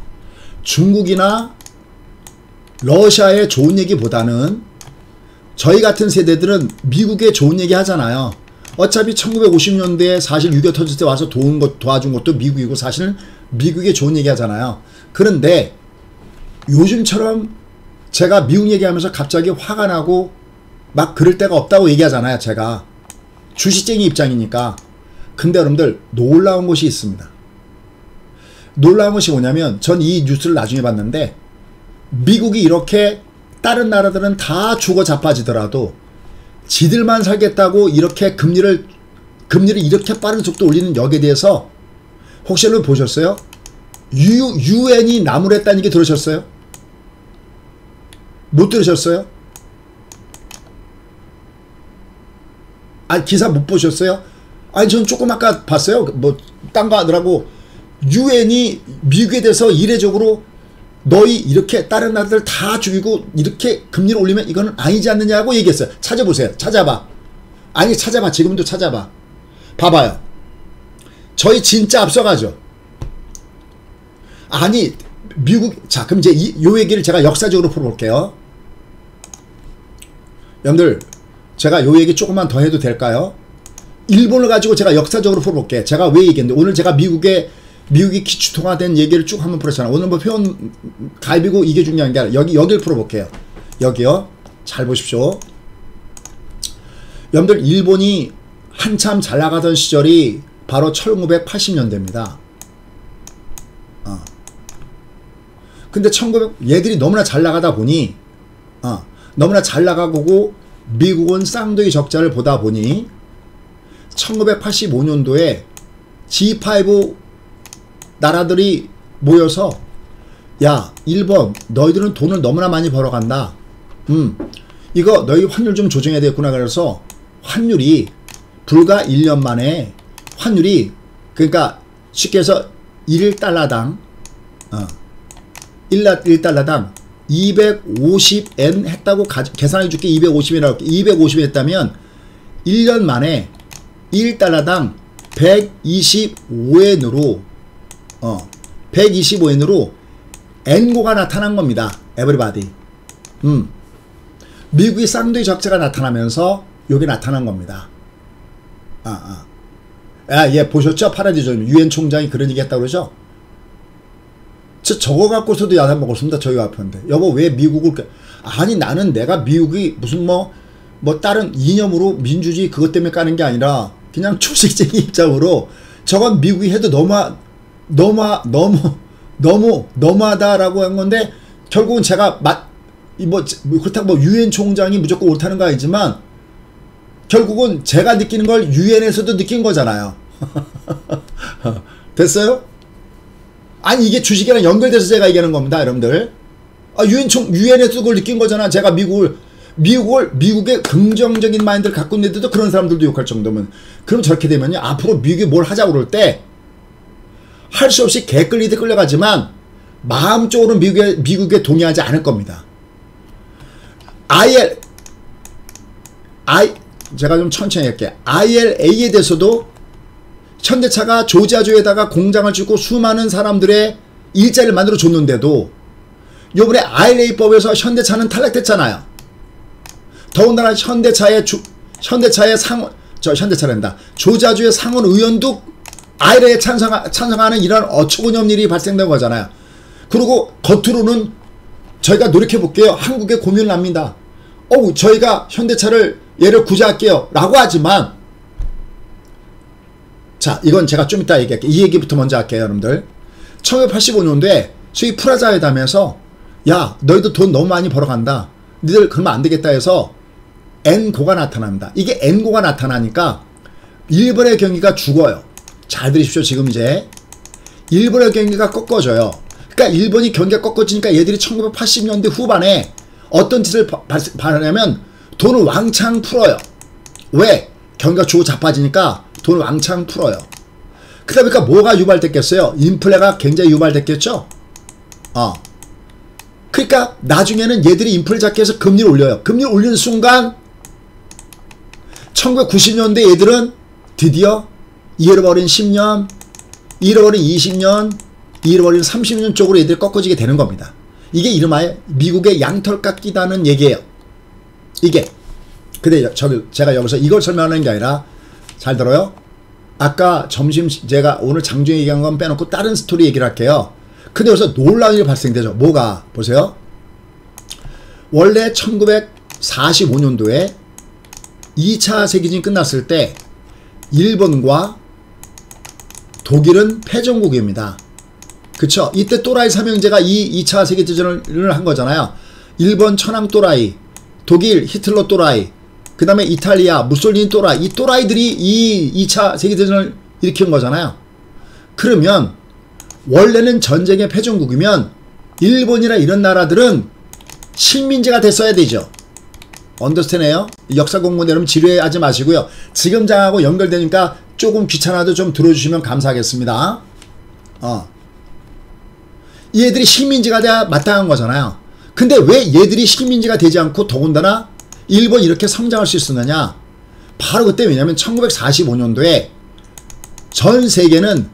중국이나 러시아의 좋은 얘기보다는 저희 같은 세대들은 미국의 좋은 얘기 하잖아요. 어차피 1950년대에 사실 6.25 터질 때 와서 도운 것, 도와준 것도 미국이고 사실 미국의 좋은 얘기 하잖아요. 그런데 요즘처럼 제가 미국 얘기하면서 갑자기 화가 나고 막 그럴 때가 없다고 얘기하잖아요. 제가 주식쟁이 입장이니까. 근데 여러분들 놀라운 것이 있습니다. 놀라운 것이 뭐냐면 전 이 뉴스를 나중에 봤는데 미국이 이렇게 다른 나라들은 다 죽어 자빠지더라도 지들만 살겠다고 이렇게 금리를 금리를 이렇게 빠른 속도 올리는 역에 대해서 혹시 여러분 보셨어요? 유, 유엔이 나무랬다는 얘기 들으셨어요? 못 들으셨어요? 아 기사 못 보셨어요? 아니 전 조금 아까 봤어요. 뭐 딴 거 하더라고 유엔이 미국에 대해서 이례적으로 너희 이렇게 다른 나라들 다 죽이고 이렇게 금리를 올리면 이거는 아니지 않느냐고 얘기했어요. 찾아보세요. 찾아봐. 아니 찾아봐. 지금도 찾아봐. 봐봐요. 저희 진짜 앞서가죠. 아니 미국 자 그럼 이제 이, 요 얘기를 제가 역사적으로 풀어볼게요. 여러분들 제가 요 얘기 조금만 더 해도 될까요? 일본을 가지고 제가 역사적으로 풀어볼게. 제가 왜 얘기했는데 오늘 제가 미국의 미국이 기초통화된 얘기를 쭉 한번 풀었잖아. 오늘 뭐 표현 가입이고 이게 중요한 게 아니라 여기 여기를 풀어볼게요. 여기요. 잘 보십시오. 여러분들 일본이 한참 잘 나가던 시절이 바로 1980년대입니다. 어. 근데 1900 얘들이 너무나 잘 나가다 보니 어, 너무나 잘 나가고 미국은 쌍둥이 적자를 보다 보니 1985년도에 G5 나라들이 모여서 야 일본 너희들은 돈을 너무나 많이 벌어간다. 음 이거 너희 환율 좀 조정해야 되겠구나. 그래서 환율이 불과 1년 만에 환율이 그러니까 쉽게 해서 1달러당 어, 1달러당 250엔 했다고 가, 계산해 줄게 250이라고 250엔 했다면 1년 만에 1달러당 125엔으로 어 125엔으로 엔고가 나타난 겁니다. 에브리바디. 음. 미국이 쌍둥이 적자가 나타나면서 여기 나타난 겁니다. 아, 아. 아, 예, 보셨죠? 파라디존. 유엔 총장이 그런 얘기 했다고 그러죠? 저 저거 갖고서도 야단 먹었습니다. 저희 앞인데. 여보 왜 미국을 아니 나는 내가 미국이 무슨 뭐뭐 뭐 다른 이념으로 민주주의 그것 때문에 까는 게 아니라 그냥 초식쟁이 입장으로 저건 미국이 해도 너무 너무 너무 너무 너무하다라고 한 건데 결국은 제가 맞뭐 그렇다고 뭐 유엔 총장이 무조건 옳다는 거 아니지만 결국은 제가 느끼는 걸 유엔에서도 느낀 거잖아요. 됐어요? 아니 이게 주식이랑 연결돼서 제가 얘기하는 겁니다, 여러분들. 아, 유엔 총 유엔에서 그걸 느낀 거잖아. 제가 미국을 미국을 미국의 긍정적인 마인드를 갖고 있는 데도 그런 사람들도 욕할 정도면 그럼 저렇게 되면요 앞으로 미국이 뭘 하자고 그럴 때 할 수 없이 개끌리듯 끌려가지만 마음적으로 미국에 미국에 동의하지 않을 겁니다. IL I 제가 좀 천천히 할게. ILA에 대해서도 현대차가 조지아주에다가 공장을 짓고 수많은 사람들의 일자리를 만들어 줬는데도 요번에 ILA법에서 현대차는 탈락됐잖아요. 더군다나 현대차의 주, 현대차의 상원 저 현대차란다. 조자주의 상원 의원도 아이레에 찬성 찬성하는 이런 어처구니 없는 일이 발생된 거잖아요. 그리고 겉으로는 저희가 노력해 볼게요. 한국에 고민을 납니다. 어우 저희가 현대차를 얘를 구제할게요. 라고 하지만 자 이건 제가 좀 이따 얘기할게요. 이 얘기부터 먼저 할게요. 여러분들. 1985년도에 소위 프라자 회담에서 야 너희도 돈 너무 많이 벌어간다. 니들 그러면 안 되겠다 해서 N고가 나타납니다. 이게 N고가 나타나니까 일본의 경기가 죽어요. 잘 들으십시오. 지금 이제 일본의 경기가 꺾어져요. 그러니까 일본이 경기가 꺾어지니까 얘들이 1980년대 후반에 어떤 짓을 발하냐면 돈을 왕창 풀어요. 왜? 경기가 주고 자빠지니까 돈을 왕창 풀어요. 그러다 보니까 뭐가 유발됐겠어요? 인플레가 굉장히 유발됐겠죠? 어. 그러니까 나중에는 얘들이 인플레 잡기 위해서 금리를 올려요. 금리를 올리는 순간 1990년대 얘들은 드디어 잃어버린 10년, 잃어버린 20년, 잃어버린 30년 쪽으로 얘들이 꺾어지게 되는 겁니다. 이게 이름하여 미국의 양털 깎기다는 얘기예요. 이게. 근데 저 제가 여기서 이걸 설명하는 게 아니라 잘 들어요? 아까 점심 제가 오늘 장중 얘기한 건 빼놓고 다른 스토리 얘기를 할게요. 근데 여기서 놀라운 일이 발생되죠. 뭐가? 보세요. 원래 1945년도에 2차 세계전이 끝났을 때 일본과 독일은 패전국입니다. 그쵸? 이때 또라이 삼형제가 이 2차 세계대전을 한 거잖아요. 일본 천황 또라이, 독일 히틀러 또라이, 그 다음에 이탈리아 무솔리니 또라이, 이 또라이들이 이 2차 세계대전을 일으킨 거잖아요. 그러면 원래는 전쟁의 패전국이면 일본이나 이런 나라들은 식민지가 됐어야 되죠. 언더스테네요? 역사 공부 여러분 지루해하지 마시고요. 지금 장하고 연결되니까 조금 귀찮아도 좀 들어주시면 감사하겠습니다. 어. 얘들이 식민지가 돼야 마땅한 거잖아요. 근데 왜 얘들이 식민지가 되지 않고 더군다나 일본 이렇게 성장할 수 있었느냐? 바로 그때 왜냐면 1945년도에 전 세계는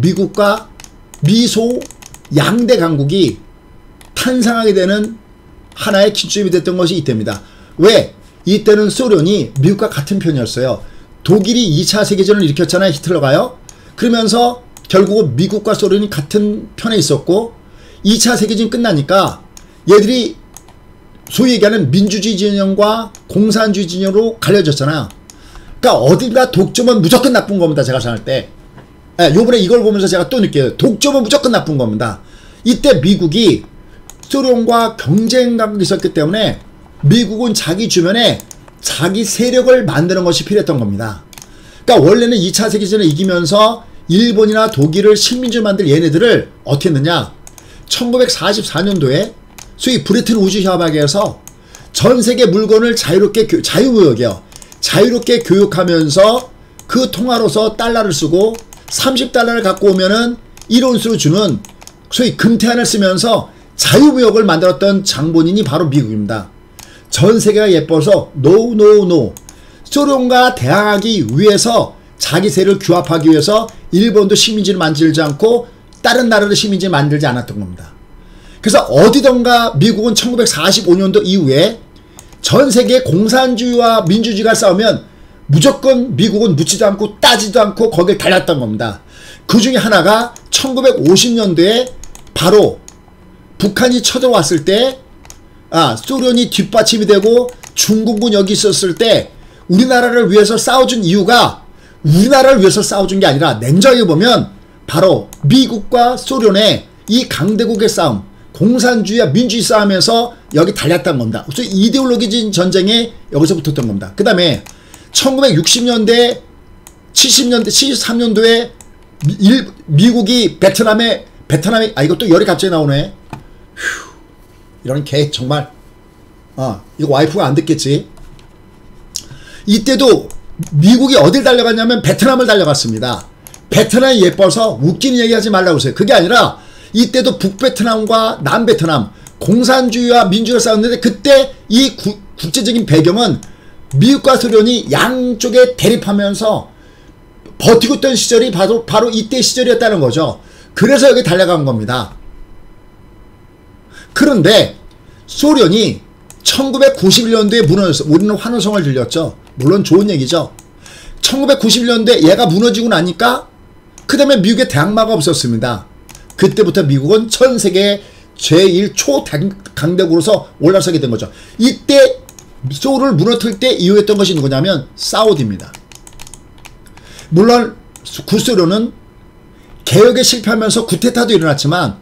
미국과 미소 양대 강국이 탄생하게 되는 하나의 기점이 됐던 것이 이때입니다. 왜? 이때는 소련이 미국과 같은 편이었어요. 독일이 2차 세계전을 일으켰잖아요. 히틀러가요. 그러면서 결국 미국과 소련이 같은 편에 있었고 2차 세계전이 끝나니까 얘들이 소위 얘기하는 민주주의 진영과 공산주의 진영으로 갈려졌잖아요. 그러니까 어딘가 독점은 무조건 나쁜 겁니다. 제가 생각할 때. 네, 요번에 이걸 보면서 제가 또 느껴요. 독점은 무조건 나쁜 겁니다. 이때 미국이 소련과 경쟁 감이 있었기 때문에 미국은 자기 주변에 자기 세력을 만드는 것이 필요했던 겁니다. 그러니까 원래는 2차 세계전을 이기면서 일본이나 독일을 식민지 만들 얘네들을 어떻게 했느냐 1944년도에 소위 브레튼 우주협약에서 전 세계 물건을 자유롭게 교, 자유무역이요 자유롭게 교육하면서 그 통화로서 달러를 쓰고 30달러를 갖고 오면은 1온수로 주는 소위 금태안을 쓰면서 자유무역을 만들었던 장본인이 바로 미국입니다. 전 세계가 예뻐서 노노노 소련과 대항하기 위해서 자기 세를 규합하기 위해서 일본도 식민지를 만들지 않고 다른 나라도 식민지를 만들지 않았던 겁니다. 그래서 어디던가 미국은 1945년도 이후에 전 세계 공산주의와 민주주의가 싸우면 무조건 미국은 묻지도 않고 따지도 않고 거길 달렸던 겁니다. 그 중에 하나가 1950년도에 바로 북한이 쳐들어왔을 때 아, 소련이 뒷받침이 되고 중국은 여기 있었을 때 우리나라를 위해서 싸워준 이유가 우리나라를 위해서 싸워준 게 아니라 냉정히 보면 바로 미국과 소련의 이 강대국의 싸움 공산주의와 민주주의 싸움에서 여기 달렸던 겁니다. 그래서 이데올로기진 전쟁에 여기서 붙었던 겁니다. 그 다음에 1960년대 70년대 73년도에 미, 미국이 베트남에 베트남에 아 이것도 열이 갑자기 나오네. 휴. 이런 개 정말 어 이거 와이프가 안 듣겠지 이때도 미국이 어딜 달려갔냐면 베트남을 달려갔습니다 베트남이 예뻐서 웃기는 얘기 하지 말라고 했어요 그게 아니라 이때도 북베트남과 남베트남 공산주의와 민주주의가 싸웠는데 그때 이 구, 국제적인 배경은 미국과 소련이 양쪽에 대립하면서 버티고 있던 시절이 바로, 바로 이때 시절이었다는 거죠. 그래서 여기 달려간 겁니다. 그런데 소련이 1991년도에 무너졌어. 우리는 환호성을 들렸죠. 물론 좋은 얘기죠. 1991년도에 얘가 무너지고 나니까 그 다음에 미국에 대항마가 없었습니다. 그때부터 미국은 전 세계 제1 초강대국으로서 올라서게 된 거죠. 이때 소울을 무너뜨릴 때 이용했던 것이 누구냐면 사우디입니다. 물론 구소련은 개혁에 실패하면서 구테타도 일어났지만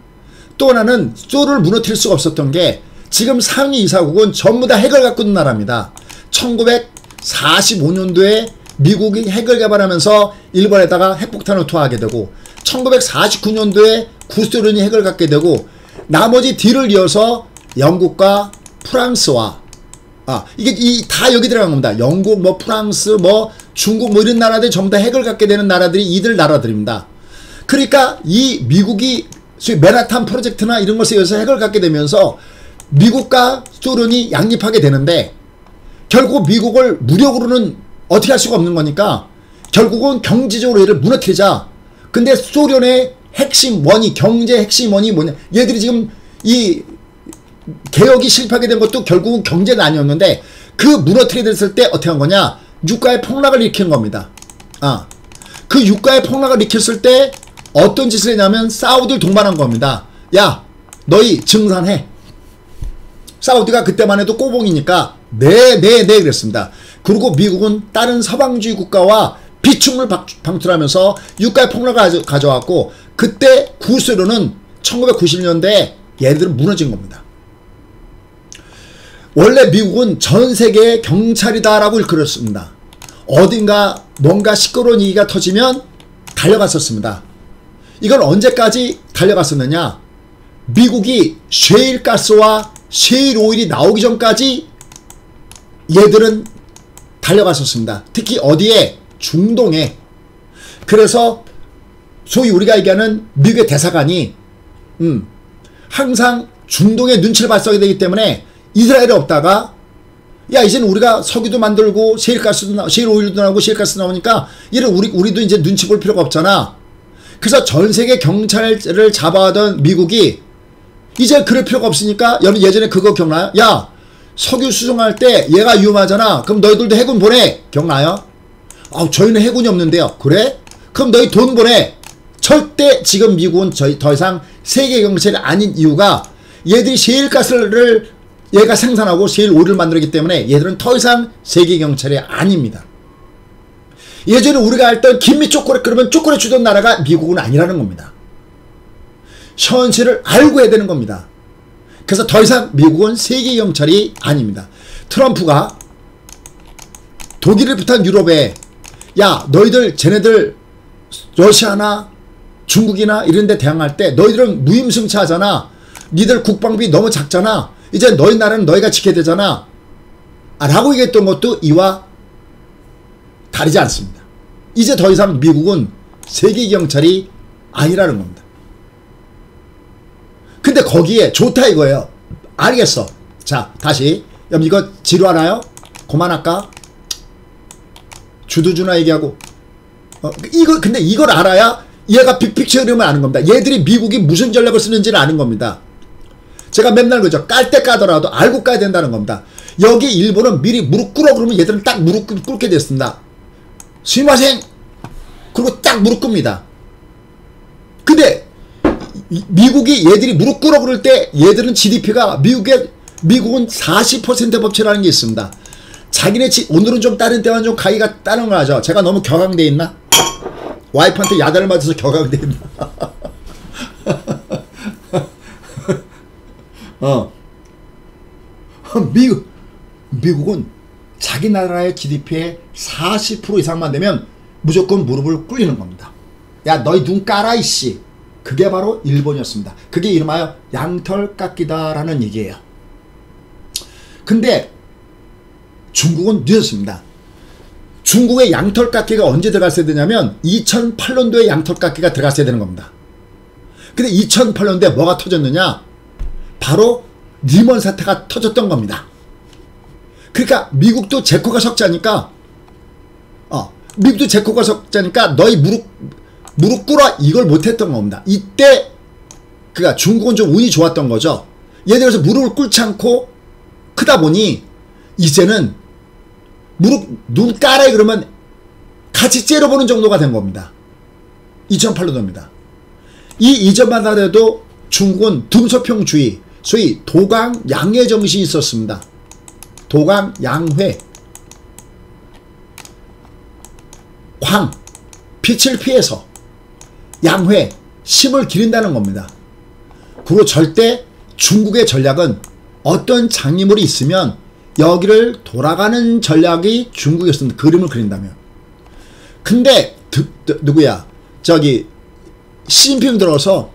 또 하나는 소울을 무너뜨릴 수가 없었던 게 지금 상위 이사국은 전부 다 핵을 갖고 있는 나라입니다. 1945년도에 미국이 핵을 개발하면서 일본에다가 핵폭탄을 투하하게 되고 1949년도에 구소련이 핵을 갖게 되고 나머지 뒤를 이어서 영국과 프랑스와 아 이게 이 다 여기 들어간 겁니다. 영국 뭐 프랑스 뭐 중국 뭐 이런 나라들 전부 다 핵을 갖게 되는 나라들이 이들 나라들입니다. 그러니까 이 미국이 소위 메라탄 프로젝트나 이런 것에 의해서 핵을 갖게 되면서 미국과 소련이 양립하게 되는데 결국 미국을 무력으로는 어떻게 할 수가 없는 거니까 결국은 경제적으로 얘를 무너뜨리자. 근데 소련의 핵심 원이 경제 핵심 원이 뭐냐? 얘들이 지금 이 개혁이 실패하게 된 것도 결국은 경제는 아니었는데 그 무너뜨리 됐을 때 어떻게 한 거냐? 유가의 폭락을 일으킨 겁니다. 아. 그 유가의 폭락을 일으켰을 때 어떤 짓을 했냐면 사우디를 동반한 겁니다. 야, 너희 증산해. 사우디가 그때만 해도 꼬봉이니까 네, 네, 네 그랬습니다. 그리고 미국은 다른 서방주의 국가와 비축물 방출하면서 유가의 폭락을 가져왔고 그때 구소련은 1990년대에 얘들은 무너진 겁니다. 원래 미국은 전 세계의 경찰이다라고 일컬었습니다. 어딘가 뭔가 시끄러운 얘기가 터지면 달려갔었습니다. 이건 언제까지 달려갔었느냐? 미국이 쉐일가스와 쉐일 오일이 나오기 전까지 얘들은 달려갔었습니다. 특히 어디에? 중동에. 그래서 소위 우리가 얘기하는 미국의 대사관이 음, 항상 중동의 눈치를 봤어야 되기 때문에 이스라엘에 없다가 야 이제는 우리가 석유도 만들고 셰일가스도 나, 셰일 오일도 나오고 셰일가스 나오니까 이를 우리 우리도 이제 눈치 볼 필요가 없잖아. 그래서 전 세계 경찰을 잡아하던 미국이 이제 그럴 필요가 없으니까 여러분 예전에 그거 기억나요? 야 석유 수송할 때 얘가 위험하잖아. 그럼 너희들도 해군 보내. 기억나요? 아 저희는 해군이 없는데요. 그래? 그럼 너희 돈 보내. 절대 지금 미국은 저희 더 이상 세계 경찰이 아닌 이유가 얘들이 셰일가스를 얘가 생산하고 셰일 오일을 만들기 때문에 얘들은 더 이상 세계 경찰이 아닙니다. 예전에 우리가 알던 김미 초콜릿 그러면 초콜릿 주던 나라가 미국은 아니라는 겁니다. 현실을 알고 해야 되는 겁니다. 그래서 더 이상 미국은 세계 경찰이 아닙니다. 트럼프가 독일을 비롯한 유럽에 야 너희들 쟤네들 러시아나 중국이나 이런 데 대항할 때 너희들은 무임승차하잖아. 니들 국방비 너무 작잖아. 이제 너희 나라는 너희가 지켜야 되잖아. 아, 라고 얘기했던 것도 이와 다르지 않습니다. 이제 더 이상 미국은 세계 경찰이 아니라는 겁니다. 근데 거기에 좋다 이거예요. 알겠어. 자, 다시. 이거 지루하나요? 그만할까? 주두주나 얘기하고. 어, 이거, 근데 이걸 알아야 얘가 빅픽처 흐름을 아는 겁니다. 얘들이 미국이 무슨 전략을 쓰는지를 아는 겁니다. 제가 맨날 그죠. 깔 때 까더라도 알고 까야 된다는 겁니다. 여기 일본은 미리 무릎 꿇어 그러면 얘들은 딱 무릎 꿇게 됐습니다. 스미마생! 그리고 딱 무릎 꿇습니다. 근데 미국이 얘들이 무릎 꿇어 그럴 때 얘들은 GDP가 미국의 미국은 40% 법치라는 게 있습니다. 자기네 지, 오늘은 좀 다른 때와는 좀 가기가 다른 거 하죠. 제가 너무 격앙돼 있나? 와이프한테 야단을 맞아서 격앙돼 있나? 어. 미국, 미국은 자기 나라의 GDP의 40% 이상만 되면 무조건 무릎을 꿇리는 겁니다. 야, 너희 눈 까라, 이씨. 그게 바로 일본이었습니다. 그게 이름하여 양털 깎기다라는 얘기예요. 근데 중국은 늦었습니다. 중국의 양털 깎기가 언제 들어갔어야 되냐면 2008년도에 양털 깎기가 들어갔어야 되는 겁니다. 근데 2008년도에 뭐가 터졌느냐? 바로 리먼 사태가 터졌던 겁니다. 그러니까 미국도 제코가 석자니까 어, 미국도 제코가 석자니까 너희 무릎 무릎 꿇어 이걸 못했던 겁니다. 이때 그니까 중국은 좀 운이 좋았던 거죠. 예를 들어서 무릎을 꿇지 않고 크다 보니 이제는 무릎 눈 까래 그러면 같이 째려보는 정도가 된 겁니다. 2008년도입니다. 이 이전만 하더라도 중국은 등소평주의 소위 도강 양회 정신이 있었습니다. 도강 양회 광 빛을 피해서 양회 심을 기른다는 겁니다. 그리고 절대 중국의 전략은 어떤 장애물이 있으면 여기를 돌아가는 전략이 중국이었습니다. 그림을 그린다면. 근데 드, 드, 누구야? 저기 시진핑 들어서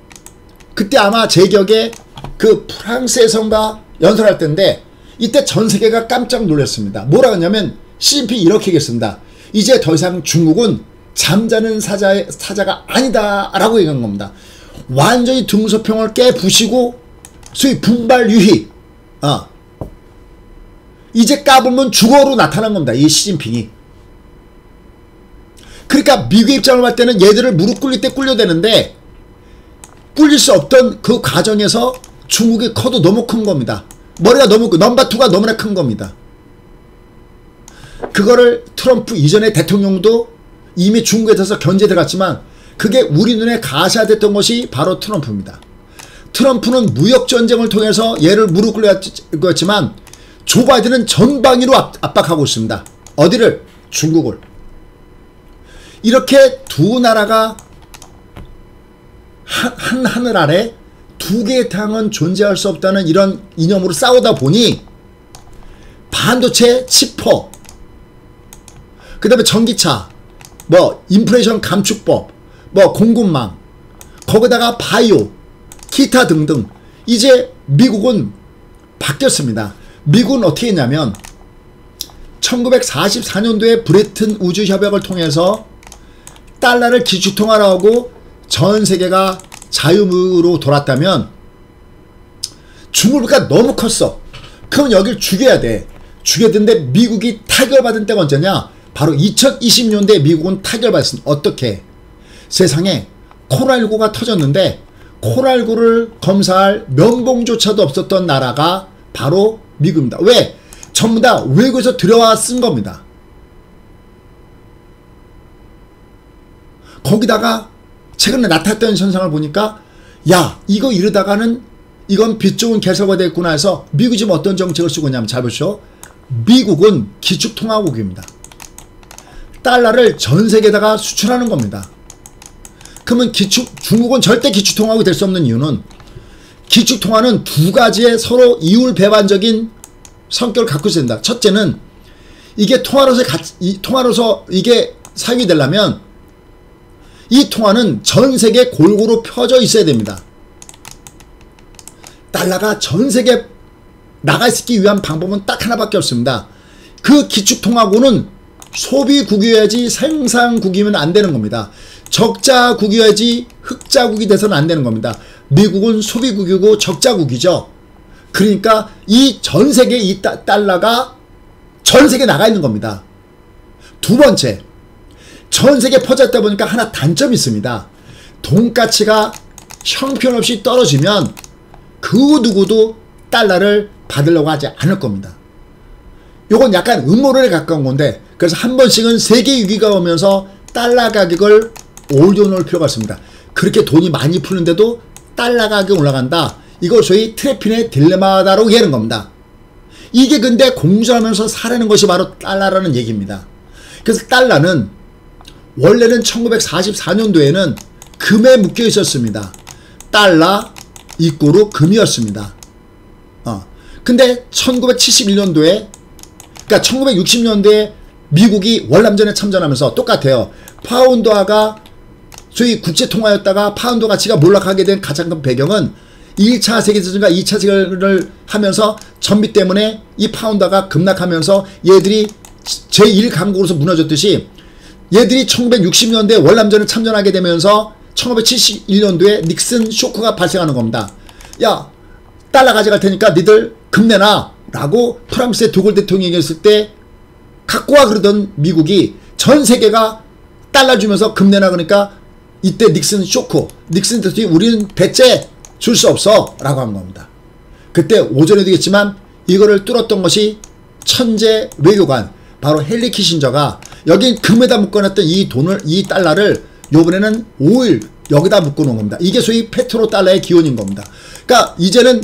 그때 아마 제 기억에 그 프랑스에선가 연설할 때인데 이때 전 세계가 깜짝 놀랐습니다. 뭐라 하냐면 시진핑이 이렇게 얘기했습니다. 이제 더 이상 중국은 잠자는 사자의, 사자가 아니다 라고 얘기한 겁니다. 완전히 등소평을 깨부시고 소위 분발 유희 어. 이제 까불면 주어로 나타난 겁니다. 이 시진핑이. 그러니까 미국 입장을 볼 때는 얘들을 무릎 꿇릴 때 꿀려대는데 꿀릴 수 없던 그 과정에서 중국의 커도 너무 큰 겁니다. 머리가 너무 넘버 투가 너무나 큰 겁니다. 그거를 트럼프 이전의 대통령도 이미 중국에 대해서 견제 들어갔지만 그게 우리 눈에 가시화됐던 것이 바로 트럼프입니다. 트럼프는 무역 전쟁을 통해서 얘를 무릎 꿇렸지만 조 바이든은 전방위로 압박하고 있습니다. 어디를? 중국을. 이렇게 두 나라가 한, 한 하늘 아래 두 개의 땅은 존재할 수 없다는 이런 이념으로 싸우다 보니 반도체 치퍼 그 다음에 전기차 뭐 인플레이션 감축법 뭐 공급망 거기다가 바이오 기타 등등 이제 미국은 바뀌었습니다. 미국은 어떻게 했냐면 1944년도에 브레튼 우주협약을 통해서 달러를 기축통화로 하고 전 세계가 자유무로 돌았다면 중국가 너무 컸어. 그럼 여길 죽여야 돼. 죽여야 되는데 미국이 타결받은 때가 언제냐? 바로 2020년대에 미국은 타결받았습니다. 어떻게? 세상에 코랄9가 터졌는데 코랄9를 검사할 면봉조차도 없었던 나라가 바로 미국입니다. 왜? 전부 다 외국에서 들여와 쓴 겁니다. 거기다가 최근에 나타났던 현상을 보니까 야 이거 이러다가는 이건 빛 좋은 개설가 됐구나 해서 미국이 지금 어떤 정책을 쓰고 있냐면 잘 보시오. 미국은 기축통화국입니다. 달러를 전 세계에다가 수출하는 겁니다. 그러면 기축 중국은 절대 기축통화국이 될 수 없는 이유는 기축통화는 두 가지의 서로 이율 배반적인 성격을 갖고 있어야 된다. 첫째는 이게 통화로서 이 통화로서 이게 사용이 되려면 이 통화는 전 세계 골고루 펴져 있어야 됩니다. 달러가 전 세계 나가 있기 위한 방법은 딱 하나밖에 없습니다. 그 기축통화고는 소비국이어야지 생산국이면 안 되는 겁니다. 적자국이어야지 흑자국이 돼서는 안 되는 겁니다. 미국은 소비국이고 적자국이죠. 그러니까 이 전 세계 이 달러가 전 세계 나가 있는 겁니다. 두 번째, 전 세계 퍼졌다 보니까 하나 단점이 있습니다. 돈 가치가 형편없이 떨어지면 그 누구도 달러를 받으려고 하지 않을 겁니다. 요건 약간 음모론에 가까운 건데 그래서 한 번씩은 세계 위기가 오면서 달러 가격을 올려놓을 필요가 있습니다. 그렇게 돈이 많이 푸는데도 가격이 올라간다. 이걸 소위 트래핀의 딜레마다로 얘기하는 겁니다. 이게 근데 공존하면서 사라는 것이 바로 달러라는 얘기입니다. 그래서 달러는 원래는 1944년도에는 금에 묶여 있었습니다. 달러 이꼬르 금이었습니다. 어. 근데 1971년도에 그러니까 1960년대에 미국이 월남전에 참전하면서 똑같아요. 파운드화가 소위 국제 통화였다가 파운드 가치가 몰락하게 된 가장 큰 배경은 1차 세계대전과 2차 세계를 하면서 전비 때문에 이 파운드가 급락하면서 얘들이 제1강국으로서 무너졌듯이 얘들이 1960년대 월남전을 참전하게 되면서 1971년도에 닉슨 쇼크가 발생하는 겁니다. 야 달러 가져갈 테니까 니들 금내나 라고 프랑스의 도골 대통령이 얘기했을 때 갖고 와 그러던 미국이 전 세계가 달러 주면서 금내나 그러니까 이때 닉슨 쇼크 닉슨 대통령이 우리는 대체 줄 수 없어 라고 한 겁니다. 그때 오전에 되겠지만 이거를 뚫었던 것이 천재 외교관 바로 헨리 키신저가 여기 금에다 묶어놨던 이 돈을 이 달러를 요번에는 5일 여기다 묶어놓은 겁니다. 이게 소위 페트로 달러의 기원인 겁니다. 그러니까 이제는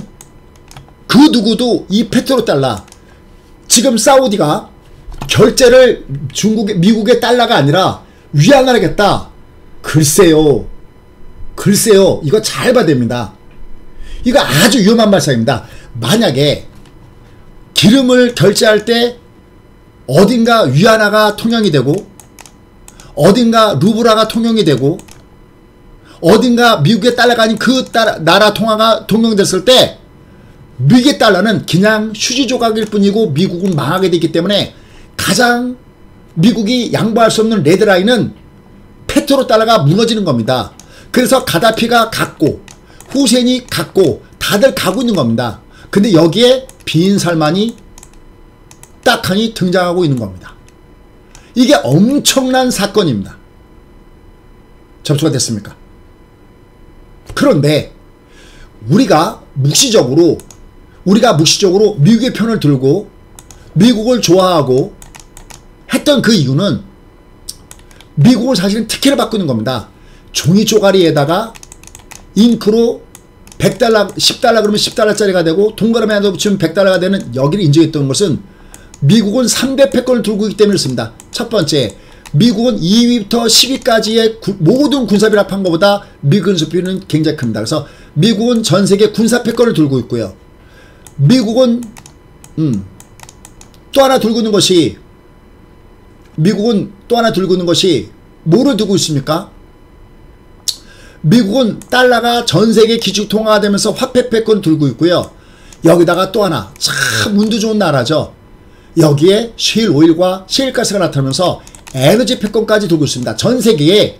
그 누구도 이 페트로 달러 지금 사우디가 결제를 중국의 미국의 달러가 아니라 위안하겠다. 글쎄요. 글쎄요. 이거 잘 봐야 됩니다. 이거 아주 위험한 발상입니다. 만약에 기름을 결제할 때 어딘가 위안화가 통용이 되고 어딘가 루브라가 통용이 되고 어딘가 미국의 달러가 아닌 그 따라, 나라 통화가 통용됐을 때 미국의 달러는 그냥 휴지 조각일 뿐이고 미국은 망하게 되기 때문에 가장 미국이 양보할 수 없는 레드라인은 페트로 달러가 무너지는 겁니다. 그래서 가다피가 갔고 후센이 갔고 다들 가고 있는 겁니다. 근데 여기에 빈 살만이 딱하니 등장하고 있는 겁니다. 이게 엄청난 사건입니다. 접수가 됐습니까? 그런데 우리가 묵시적으로 우리가 묵시적으로 미국의 편을 들고 미국을 좋아하고 했던 그 이유는 미국을 사실은 특혜를 있는 겁니다. 종이 쪼가리에다가 잉크로 100달러, 10달러 그러면 10달러짜리가 되고 동그라미 하나 붙이면 100달러가 되는 여기를 인정했던 것은 미국은 300패권을 들고 있기 때문에 그렇습니다. 첫 번째, 미국은 2위부터 10위까지의 구, 모든 군사비를 합한 것보다 미국 군사비는 굉장히 큽니다. 그래서 미국은 전 세계 군사 패권을 들고 있고요. 미국은 음, 또 하나 들고 있는 것이 미국은 또 하나 들고 있는 것이 뭐를 두고 있습니까? 미국은 달러가 전 세계 기축 통화가 되면서 화폐 패권 들고 있고요. 여기다가 또 하나 참 운도 좋은 나라죠. 여기에 실 오일과 셰일가스가 나타나면서 에너지 패권까지 들고 있습니다. 전 세계에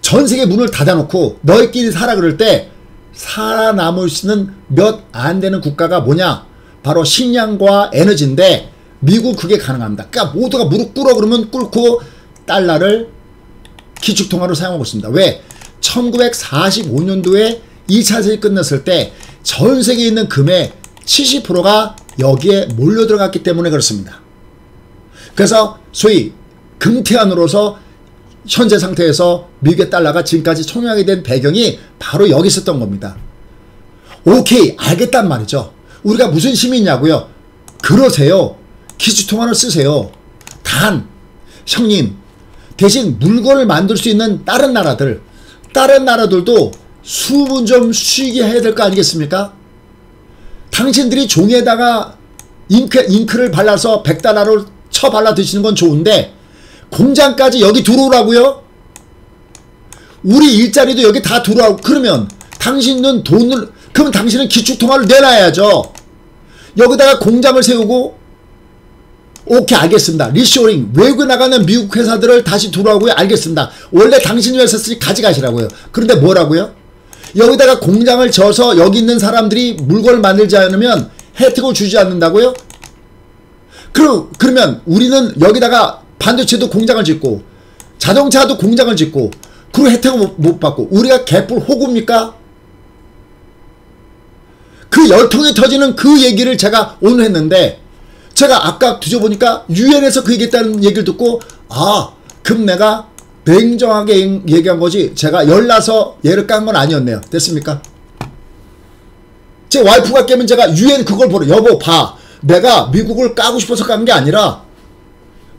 전 세계 문을 닫아놓고 너희끼리 살아 그럴 때 살아남을 수 있는 몇 안 되는 국가가 뭐냐? 바로 식량과 에너지인데 미국 그게 가능합니다. 그러니까 모두가 무릎 꿇어 그러면 꿇고 달러를 기축통화로 사용하고 있습니다. 왜? 1945년도에 2차 세계 끝났을 때 전 세계에 있는 금의 70%가 여기에 몰려 들어갔기 때문에 그렇습니다. 그래서 소위 금태안으로서 현재 상태에서 미국의 달러가 지금까지 총량이 된 배경이 바로 여기 있었던 겁니다. 오케이 알겠단 말이죠. 우리가 무슨 힘이냐고요. 그러세요. 기주통화를 쓰세요. 단 형님 대신 물건을 만들 수 있는 다른 나라들 다른 나라들도 숨은 좀 쉬게 해야 될 거 아니겠습니까? 당신들이 종이에다가 잉크, 잉크를 발라서 100달러를 쳐 발라 드시는 건 좋은데 공장까지 여기 들어오라고요? 우리 일자리도 여기 다 들어오고 그러면 당신은 돈을 그러면 당신은 기축통화를 내놔야죠. 여기다가 공장을 세우고 오케이 알겠습니다. 리쇼링 외국에 나가는 미국 회사들을 다시 들어오고요. 알겠습니다. 원래 당신이 회사였으니 가져가시라고요. 그런데 뭐라고요? 여기다가 공장을 져서 여기 있는 사람들이 물건을 만들지 않으면 혜택을 주지 않는다고요? 그럼 그러면 우리는 여기다가 반도체도 공장을 짓고 자동차도 공장을 짓고 그 혜택을 못, 못 받고 우리가 개뿔 호구입니까? 그 열통이 터지는 그 얘기를 제가 오늘 했는데 제가 아까 뒤져보니까 유엔에서 그 얘기했다는 얘기를 듣고 아 그럼 내가 냉정하게 얘기한 거지. 제가 열나서 얘를 깐 건 아니었네요. 됐습니까? 제 와이프가 깨면 제가 유엔 그걸 보러 여보 봐. 내가 미국을 까고 싶어서 깐 게 아니라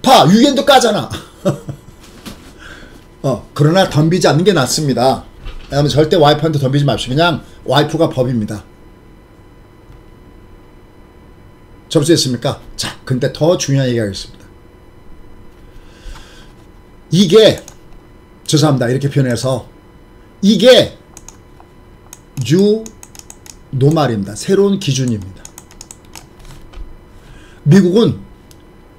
봐. 유엔도 까잖아. 어 그러나 덤비지 않는 게 낫습니다. 여러분 절대 와이프한테 덤비지 마십시오. 그냥 와이프가 법입니다 접수했습니까? 자 근데 더 중요한 얘기 하겠습니다 이게 죄송합니다 이렇게 표현해서 이게 new normal입니다 새로운 기준입니다 미국은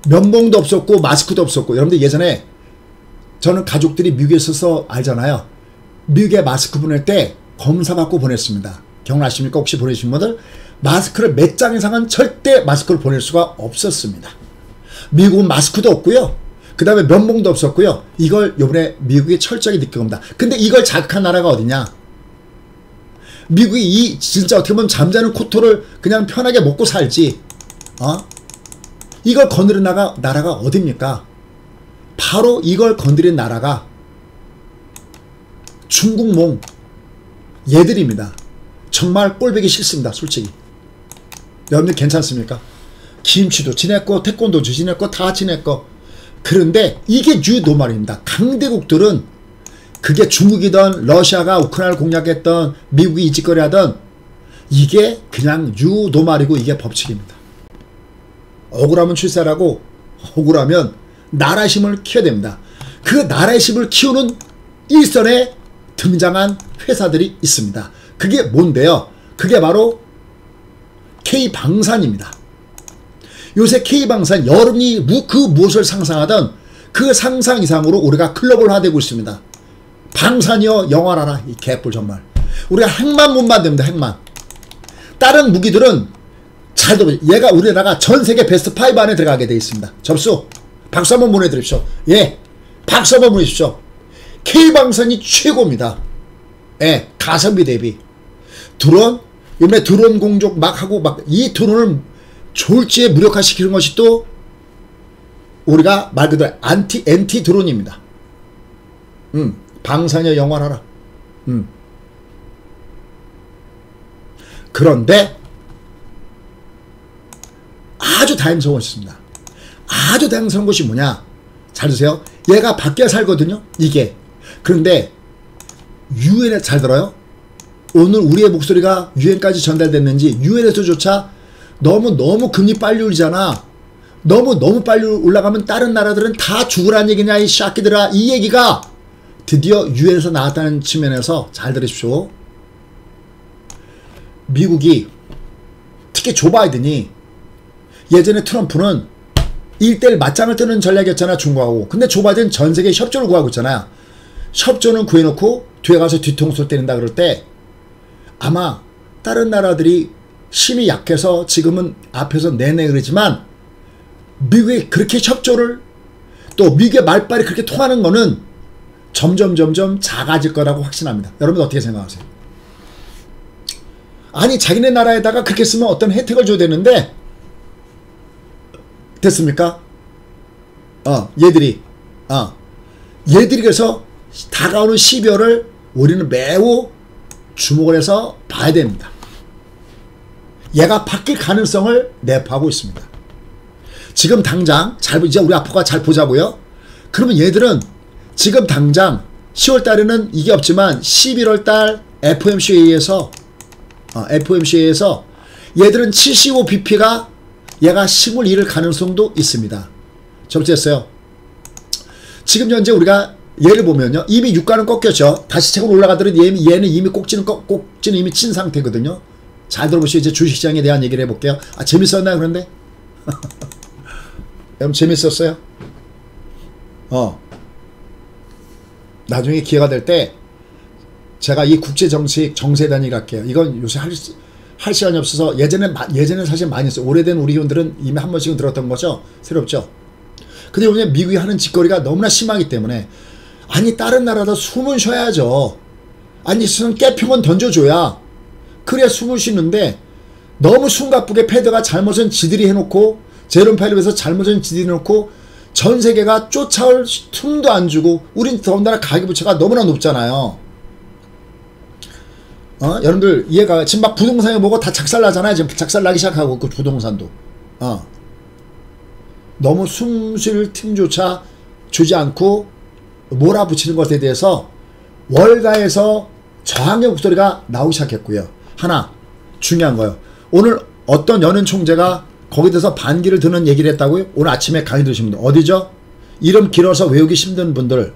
면봉도 없었고 마스크도 없었고 여러분들 예전에 저는 가족들이 미국에 있어서 알잖아요. 미국에 마스크 보낼 때 검사 받고 보냈습니다. 기억나십니까? 혹시 보내신 분들? 마스크를 몇 장 이상은 절대 마스크를 보낼 수가 없었습니다. 미국은 마스크도 없고요. 그 다음에 면봉도 없었고요. 이걸 요번에 미국이 철저하게 느껴봅니다. 근데 이걸 자극한 나라가 어디냐? 미국이 이 진짜 어떻게 보면 잠자는 코토를 그냥 편하게 먹고 살지. 어? 이걸 건드린 나가, 나라가 어딥니까? 바로 이걸 건드린 나라가 중국몽 얘들입니다. 정말 꼴보기 싫습니다. 솔직히. 여러분들 괜찮습니까? 김치도 지냈고 태권도도 지냈고 다 지냈고 그런데 이게 유노말입니다. 강대국들은 그게 중국이든 러시아가 우크라이나를 공략했던 미국이 이짓거리 하던 이게 그냥 유노말이고 이게 법칙입니다. 억울하면 출세라고 억울하면 나라 힘을 키워야 됩니다. 그 나라의 힘을 키우는 일선에 등장한 회사들이 있습니다. 그게 뭔데요? 그게 바로 K방산입니다. 요새 K방산 여러분이 그 무엇을 상상하던 그 상상 이상으로 우리가 글로벌화되고 있습니다. 방산이요 영원하라 이 개뿔 정말. 우리가 핵만 못 만듭니다 핵만. 다른 무기들은 잘 들어 얘가 우리나라가 전 세계 베스트 5 안에 들어가게 되어 있습니다. 접수. 박수 한번 보내드립시오. 예. 박수 한번 보내십시오. K방산이 최고입니다. 예 가성비 대비. 드론 요즘에 드론 공격 막 하고 막 이 드론을 졸지에 무력화시키는 것이 또 우리가 말 그대로 anti anti 드론입니다. 음, 방산여 영원하라. 음. 그런데 아주 다행스러운 것이 있습니다. 아주 다행스러운 것이 뭐냐? 잘 드세요. 얘가 밖에 살거든요. 이게. 그런데 유엔에 잘 들어요. 오늘 우리의 목소리가 유엔까지 전달됐는지 유엔에서조차 너무 너무 금리 빨리 올리잖아. 너무 너무 빨리 올라가면 다른 나라들은 다 죽으란 얘기냐 이 샤키들아 이 얘기가 드디어 유엔에서 나왔다는 측면에서 잘 들으십시오. 미국이 특히 조 바이든이 예전에 트럼프는 1대1 맞짱을 뜨는 전략이었잖아 중국하고 근데 조 바이든 전 세계 협조를 구하고 있잖아요. 협조는 구해놓고 뒤에 가서 뒤통수 때린다 그럴 때 아마 다른 나라들이 힘이 약해서 지금은 앞에서 내내 그러지만 미국이 그렇게 협조를 또 미국의 말빨이 그렇게 통하는 거는 점점 점점 작아질 거라고 확신합니다. 여러분 어떻게 생각하세요? 아니 자기네 나라에다가 그렇게 쓰면 어떤 혜택을 줘야 되는데 됐습니까? 어 얘들이 어 얘들이 그래서 다가오는 12월을 우리는 매우 주목을 해서 봐야 됩니다. 얘가 바뀔 가능성을 내포하고 있습니다. 지금 당장 잘 이제 우리 아빠가 잘 보자고요. 그러면 얘들은 지금 당장 10월 달에는 이게 없지만 11월 달 FOMC에서 어, FOMC에서 얘들은 75bp가 얘가 힘을 잃을 가능성도 있습니다. 접수했어요. 지금 현재 우리가 예를 보면요. 이미 유가는 꺾였죠. 다시 채권 올라가더라도 얘는 이미 꼭지는 꺾, 꼭지는 이미 친 상태거든요. 잘 들어보시죠. 이제 주식시장에 대한 얘기를 해볼게요. 아, 재밌었나요, 그런데? 여러분, 재밌었어요? 어. 나중에 기회가 될 때, 제가 이 국제정치 정세 단위 갈게요. 이건 요새 할, 할 시간이 없어서 예전에, 예전에 사실 많이 했어요. 오래된 우리 의원들은 이미 한 번씩은 들었던 거죠. 새롭죠. 근데 요즘 미국이 하는 짓거리가 너무나 심하기 때문에, 아니, 다른 나라도 숨은 쉬어야죠. 아니, 무슨 깨평은 던져줘야 그래야 숨을 쉬는데 너무 숨가쁘게 패드가 잘못은 지들이 해놓고 제롬 파일에서 잘못은 지들이 해놓고 전 세계가 쫓아올 틈도 안 주고 우린 더군다나 가계부채가 너무나 높잖아요. 어? 여러분들 이해가 지금 막 부동산에 뭐고 다 작살나잖아요. 지금 작살나기 시작하고 그 부동산도. 어. 너무 숨 쉴 틈조차 주지 않고 몰아붙이는 것에 대해서 월가에서 저항의 목소리가 나오기 시작했고요. 하나 중요한 거예요. 오늘 어떤 연은 총재가 거기 대해서 반기를 드는 얘기를 했다고요? 오늘 아침에 강의 들으신 분들 어디죠? 이름 길어서 외우기 힘든 분들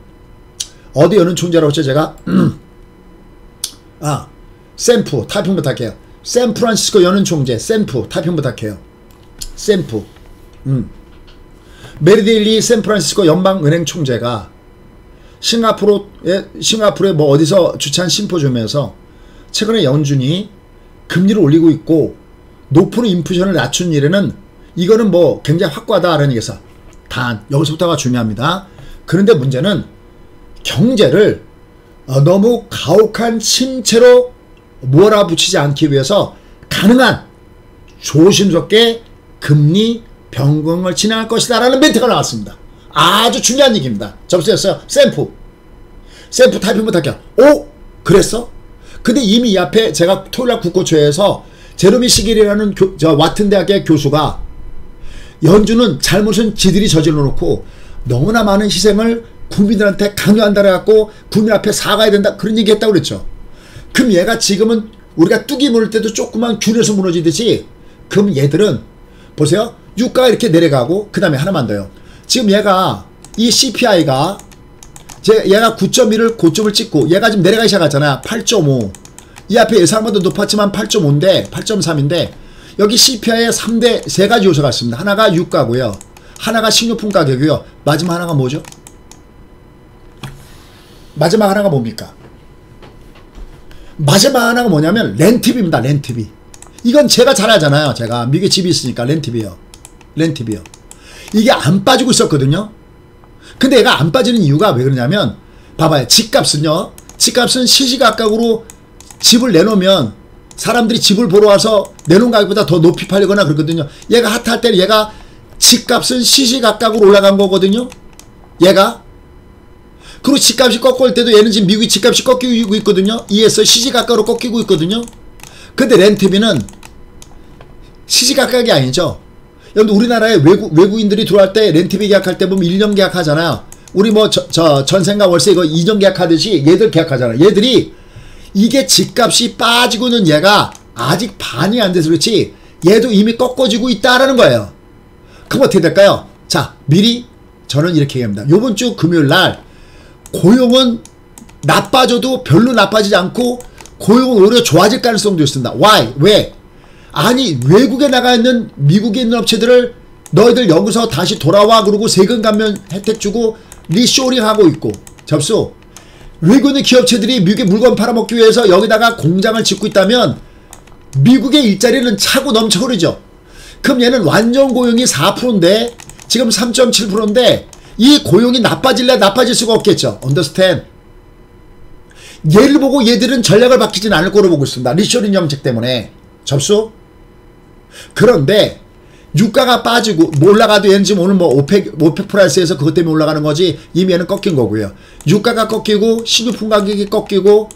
어디 연은 총재라고 했죠 제가? 아 샌프 타이핑 부탁해요. 샌프란시스코 연은 총재 샌프 타이핑 부탁해요. 샌프 음. 메리 데일리 샌프란시스코 연방은행 총재가 싱가포르에 싱가포르에 뭐 어디서 주최한 심포지엄에서 최근에 연준이 금리를 올리고 있고 높은 인플레이션을 낮춘 일에는 이거는 뭐 굉장히 확고하다라는 얘기에서 단 여기서부터가 중요합니다. 그런데 문제는 경제를 어, 너무 가혹한 침체로 몰아붙이지 않기 위해서 가능한 조심스럽게 금리 변경을 진행할 것이다 라는 멘트가 나왔습니다. 아주 중요한 얘기입니다. 접수했어요. 샘프. 샘프 타이핑 부탁해요. 오? 그랬어? 근데 이미 이 앞에 제가 토요일날 국고초에서 제로미 시길이라는 교, 저 와튼 대학의 교수가 연주는 잘못은 지들이 저질러 놓고 너무나 많은 희생을 국민들한테 강요한다 그래갖고 국민 앞에 사과해야 된다 그런 얘기 했다고 그랬죠. 그럼 얘가 지금은 우리가 뚝이 물을 때도 조그만 균에서 무너지듯이 그럼 얘들은 보세요. 유가가 이렇게 내려가고 그 다음에 하나만 더요. 지금 얘가 이 CPI가 제 얘가 9.1을 고점을 찍고 얘가 지금 내려가기 시작하잖아. 8.5. 이 앞에 예상보다 높았지만 8.5인데 8.3인데 여기 CPI에 3대 세 가지 요소가 있습니다. 하나가 유가고요. 하나가 식료품 가격이고요. 마지막 하나가 뭐죠? 마지막 하나가 뭡니까? 마지막 하나가 뭐냐면 렌트비입니다. 렌트비. 이건 제가 잘 알잖아요. 제가 미국에 집이 있으니까 렌트비요. 렌트비요. 이게 안 빠지고 있었거든요. 근데 얘가 안 빠지는 이유가 왜 그러냐면 봐봐요. 집값은요. 집값은 시시각각으로 집을 내놓으면 사람들이 집을 보러 와서 내놓은 가격보다 더 높이 팔리거나 그러거든요. 얘가 핫할 때는 얘가 집값은 시시각각으로 올라간 거거든요. 얘가 그리고 집값이 꺾을 때도 얘는 지금 미국이 집값이 꺾이고 있거든요. 이에서 시시각각으로 꺾이고 있거든요. 근데 렌트비는 시시각각이 아니죠. 여러분 우리나라에 외국, 외국인들이 들어갈 때 렌트비 계약할 때 보면 1년 계약하잖아요. 우리 뭐 저, 저 전생과 월세 이거 2년 계약하듯이 얘들 계약하잖아요. 얘들이 이게 집값이 빠지고 있는 얘가 아직 반이 안 돼서 그렇지 얘도 이미 꺾어지고 있다라는 거예요. 그럼 어떻게 될까요? 자 미리 저는 이렇게 얘기합니다. 요번 주 금요일 날 고용은 나빠져도 별로 나빠지지 않고 고용은 오히려 좋아질 가능성도 있습니다. Why? 왜? 아니 외국에 나가 있는 미국에 있는 업체들을 너희들 여기서 다시 돌아와 그러고 세금 감면 혜택 주고 리쇼링 하고 있고 접수 있는 기업체들이 미국에 물건 팔아먹기 위해서 여기다가 공장을 짓고 있다면 미국의 일자리는 차고 넘쳐 흐르죠. 그럼 얘는 완전 고용이 4%인데 지금 3.7%인데 이 고용이 나빠질래 나빠질 수가 없겠죠. understand. 얘를 보고 얘들은 전략을 바뀌진 않을 거로 보고 있습니다. 리쇼링 정책 때문에. 접수? 그런데 유가가 빠지고 올라가도 얘는 지금 오늘 뭐 OPEC, OPEC 플러스에서 그것 때문에 올라가는 거지 이미 얘는 꺾인 거고요. 유가가 꺾이고 식료품 가격이 꺾이고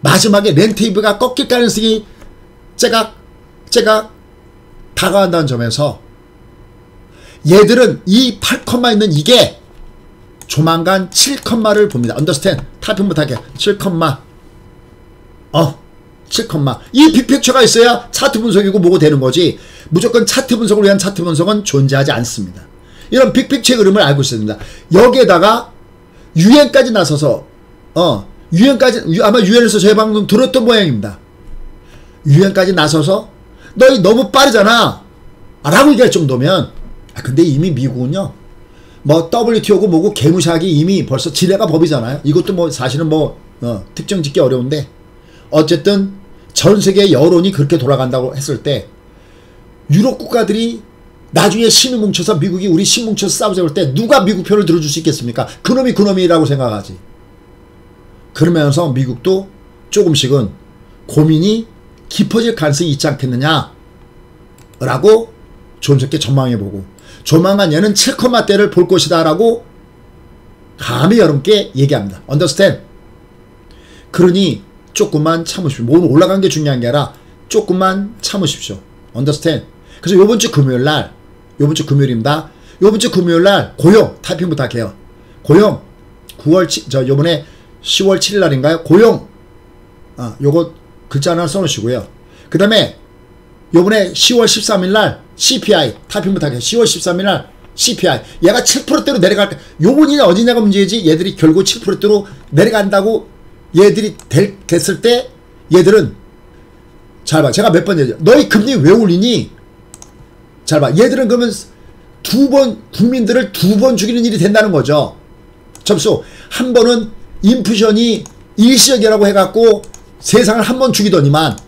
마지막에 렌트비가 꺾일 가능성이 제가 제가 다가간다는 점에서 얘들은 이 8컴마 있는 이게 조만간 7컴마를 봅니다. 언더스탠 타이핑 못하게 7컴마 어 7컴마 이 빅픽처가 있어야 차트 분석이고 뭐고 되는 거지 무조건 차트 분석을 위한 차트 분석은 존재하지 않습니다. 이런 빅픽처의 흐름을 알고 있습니다. 여기에다가 유엔까지 나서서 어 유엔까지 아마 유엔에서 저희 방송 들었던 모양입니다. 유엔까지 나서서 너희 너무 빠르잖아 라고 얘기할 정도면 아, 근데 이미 미국은요. 뭐 WTO고 뭐고 개무시하기 이미 벌써 지뢰가 법이잖아요. 이것도 뭐 사실은 뭐 어, 특정 짓기 어려운데 어쨌든 전 세계 여론이 그렇게 돌아간다고 했을 때 유럽 국가들이 나중에 힘을 뭉쳐서 미국이 우리 힘 뭉쳐서 싸우자 볼때 누가 미국 편을 들어줄 수 있겠습니까? 그놈이 그놈이라고 생각하지. 그러면서 미국도 조금씩은 고민이 깊어질 가능성이 있지 않겠느냐 라고 조심스럽게 전망해보고 조만간 얘는 7컴마대를 볼 것이다 라고 감히 여러분께 얘기합니다. 언더스탠 그러니 조금만 참으십시오. 몸 올라간 게 중요한 게 아니라 조금만 참으십시오. 언더스탠 그래서 요번 주 금요일 날 요번 주 금요일입니다. 요번 주 금요일 날 고용 타이핑 부탁해요. 고용 9월 7, 저 요번에 10월 7일 날인가요? 고용 아 요거 글자 하나 써 놓으시고요. 그 다음에 요번에 10월 13일 날 CPI 타이핑 부탁해요. 10월 13일 날 CPI 얘가 7%대로 내려갈 때 요번이 어디냐가 문제지 얘들이 결국 7%대로 내려간다고 얘들이 될, 됐을 때 얘들은 잘 봐. 제가 몇 번 얘기해. 너희 금리 왜 올리니? 잘 봐. 얘들은 그러면 두 번, 국민들을 두 번 죽이는 일이 된다는 거죠. 접수. 한 번은 인프션이 일시적이라고 해갖고 세상을 한 번 죽이더니만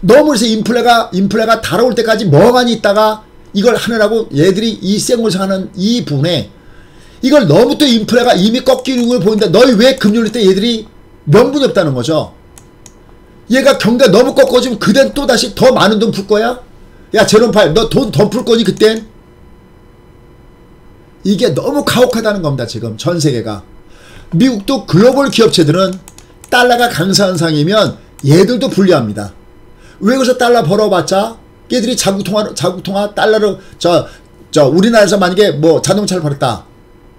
너무 그래서 인플레가, 인플레가 달아올 때까지 멍하니 있다가 이걸 하느라고 얘들이 이 생골생하는 이 분에 이걸 너무 또 인플레가 이미 꺾이는 걸 보는데 너희 왜 금요일 때 얘들이 명분이 없다는 거죠. 얘가 경기가 너무 꺾어지면 그땐 또 다시 더 많은 돈 풀 거야? 야 제롬 파월 너 돈 더 풀 거니 그땐? 이게 너무 가혹하다는 겁니다 지금 전 세계가 미국도 글로벌 기업체들은 달러가 강세 현상이면 얘들도 불리합니다 외국에서 달러 벌어봤자 얘들이 자국통화 자국통화 달러로 저 저 우리나라에서 만약에 뭐 자동차를 팔았다